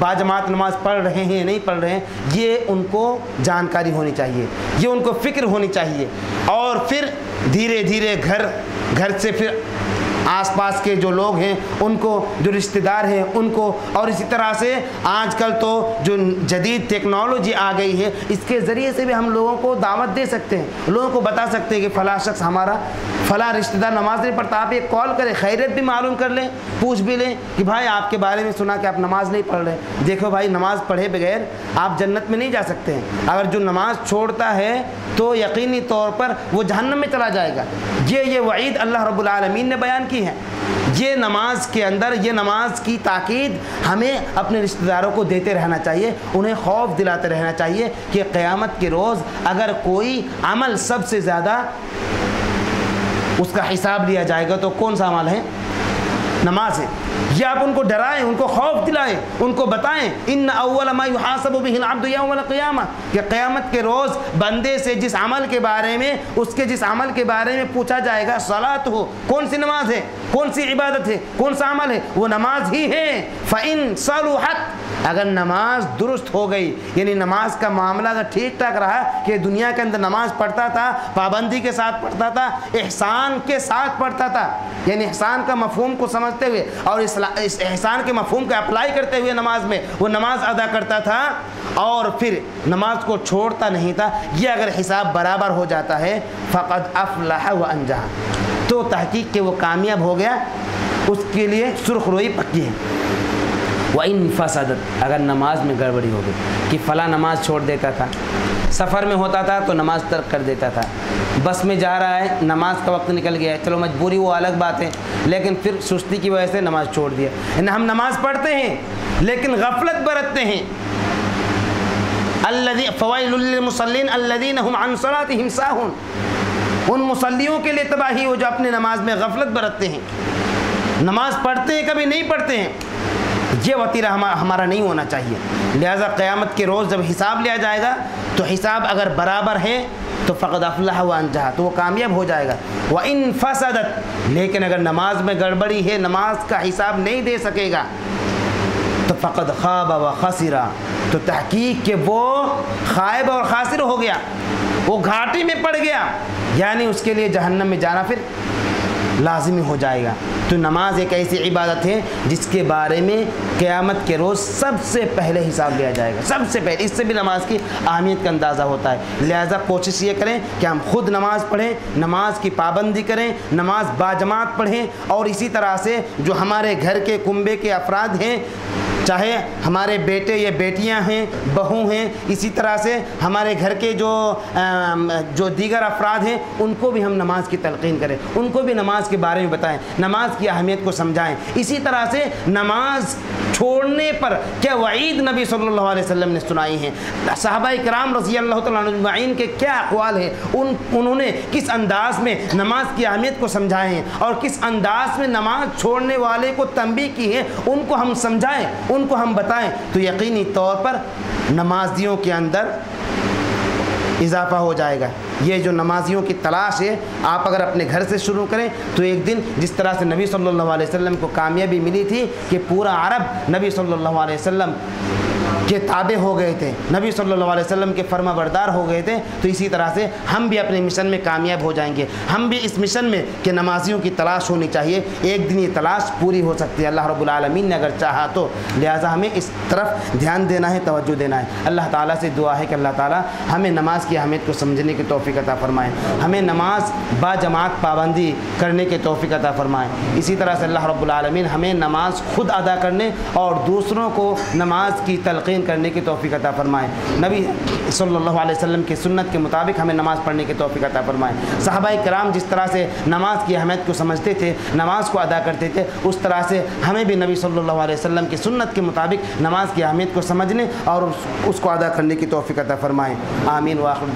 बाजमात नमाज़ पढ़ रहे हैं नहीं पढ़ रहे हैं, ये उनको जानकारी होनी चाहिए। ये उनको फ़िक्र होनी चाहिए। और फिर धीरे धीरे घर घर से फिर आसपास के जो लोग हैं, उनको, जो रिश्तेदार हैं, उनको। और इसी तरह से आजकल तो जो जदीद टेक्नोलॉजी आ गई है, इसके ज़रिए से भी हम लोगों को दावत दे सकते हैं। लोगों को बता सकते हैं कि फ़ला शख्स हमारा, फ़ला रिश्तेदार नमाज़ नहीं पढ़ता, आप एक कॉल करें, खैरियत भी मालूम कर लें, पूछ भी लें कि भाई आपके बारे में सुना कि आप नमाज़ नहीं पढ़ रहे देखो भाई, नमाज़ पढ़े बगैर आप जन्नत में नहीं जा सकते हैं। अगर जो नमाज़ छोड़ता है तो यकीनी तौर पर वो जहन्नम में चला जाएगा। ये ये वईद अल्लाह रब्बुल ने बयान की है। ये नमाज़ के अंदर, ये नमाज़ की ताकीद हमें अपने रिश्तेदारों को देते रहना चाहिए, उन्हें खौफ दिलाते रहना चाहिए कि क़यामत के रोज़ अगर कोई अमल सबसे ज़्यादा उसका हिसाब लिया जाएगा तो कौन सा अमल है? नमाज़। है ये आप उनको डराएँ, उनको खौफ दिलाएँ, उनको बताएँ इन अव्वलक़यामा कि क़यामत के रोज़ बंदे से जिस अमल के बारे में, उसके जिस अमल के बारे में पूछा जाएगा सलात हो कौन सी नमाज़ है? कौन सी इबादत है? कौन सा अमल है? वो नमाज़ ही है। फ़िन सलूहत अगर नमाज़ दुरुस्त हो गई, यानी नमाज़ का मामला अगर ठीक ठाक रहा कि दुनिया के अंदर नमाज़ पढ़ता था, पाबंदी के साथ पढ़ता था, एहसान के साथ पढ़ता था, यानी एहसान का मफहम को समझते हुए और इस एहसान के मफहम को अप्लाई करते हुए नमाज़ में वो नमाज़ अदा करता था और फिर नमाज़ को छोड़ता नहीं था। ये अगर हिसाब बराबर हो जाता है फ़कत अफलाह व अनजा तो तहकीक के वो कामयाब हो गया, उसके लिए सुरख रोई पक्की है। व इन फसादत, अगर नमाज़ में गड़बड़ी हो गई, कि फ़ला नमाज़ छोड़ देता था, सफ़र में होता था तो नमाज़ तर्क कर देता था। बस में जा रहा है, नमाज़ का वक्त निकल गया है। चलो मजबूरी वो अलग बात है, लेकिन फिर सुस्ती की वजह से नमाज़ छोड़ दिया। हम नमाज़ पढ़ते हैं, लेकिन गफलत बरतते हैं। फ़वाइलमसलिन अल्लदीन हम अनसरात हिमसाहन उन मुसलियों के लिए तबाही हो जो अपने नमाज़ में गफलत बरतते हैं। नमाज़ पढ़ते हैं कभी नहीं पढ़ते हैं। ये वतीरा हम, हमारा नहीं होना चाहिए। लिहाजा क़्यामत के रोज़ जब हिसाब लिया जाएगा तो हिसाब अगर बराबर है तो फ़कत अफलाह व अनजहा तो वो कामयाब हो जाएगा। व इन फसदत लेकिन अगर नमाज़ में गड़बड़ी है नमाज़ का हिसाब नहीं दे सकेगा तो फ़कत ख़ाब व खसरा तो तहकीक के वो खायब और खासिर हो गया। वो घाटी में पड़ गया। यानी उसके लिए जहन्नम में जाना फिर लाजमी हो जाएगा। तो नमाज़ एक ऐसी इबादत है जिसके बारे में क़यामत के रोज़ सबसे पहले हिसाब लिया जाएगा। सबसे पहले, इससे भी नमाज़ की अहमियत का अंदाज़ा होता है। लिहाजा कोशिश ये करें कि हम खुद नमाज़ पढ़ें, नमाज़ की पाबंदी करें, नमाज़ बाजमात पढ़ें और इसी तरह से जो हमारे घर के कुंबे के अफराद हैं चाहे हमारे बेटे या बेटियाँ हैं, बहू हैं, इसी तरह से हमारे घर के जो जो दीगर अफराद हैं, उनको भी हम नमाज़ की तलकिन करें, उनको भी नमाज़ के बारे में बताएँ, नमाज़ की अहमियत को समझाएँ। इसी तरह से नमाज़ छोड़ने पर क्या वईद नबी सल्लल्लाहु अलैहि वसल्लम ने सुनाई हैं? साहबा कराम रज़ी अल्लाह के क्या अकवाल हैं? उन, उन्होंने किस अंदाज में नमाज़ की अहमियत को समझाए हैं? और किस अंदाज में नमाज़ छोड़ने वाले को तंबी की है? उनको हम समझाएँ, उनको हम बताएँ। तो यकीनी तौर पर नमाजियों के अंदर इजाफा हो जाएगा। ये जो नमाजियों की तलाश है, आप अगर अपने घर से शुरू करें तो एक दिन जिस तरह से नबी सल्लल्लाहु अलैहि वसल्लम को कामयाबी मिली थी कि पूरा अरब नबी सल्लल्लाहु अलैहि वसल्लम के ताबे हो गए थे। नबी सल्लल्लाहु अलैहि वसल्लम के फर्मा बरदार हो गए थे तो इसी तरह से हम भी अपने मिशन में कामयाब हो जाएँगे। हम भी इस मिशन में कि नमाजियों की तलाश होनी चाहिए। एक दिन ये तलाश पूरी हो सकती है। अल्लाह रब्बुल ने अगर चाहा तो। लिहाजा हमें इस तरफ़ ध्यान देना है, तवज्जो देना है। अल्लाह ताला से दुआ है कि अल्लाह ताला हमें नमाज़ की अहमियत को समझने की तोफ़ी अता फ़रमाएँ। हमें नमाज़ बाजमात पाबंदी करने के तोफ़ी अता फ़रमाएँ। इसी तरह से अल्लाह रब्बुल हमें नमाज़ खुद अदा करने और दूसरों को नमाज़ की तलकिन यकीन करने की तोफ़ी अता फ़रमाए। नबी सल्लल्लाहु वसल्लम की सुन्नत के मुताबिक हमें नमाज़ पढ़ने की तोफ़ी अता फ़रमाए। साहबा कराम जिस तरह से नमाज़ की अहमियत को समझते थे नमाज़ को अदा करते थे उस तरह से हमें भी नबी सल्लल्लाहु वसल्लम की सुन्नत के मुताबिक नमाज़ की अहमियत को समझने और उस, उसको अदा करने की तोफ़ी अता फ़रमाएँ। आमीन वाखुर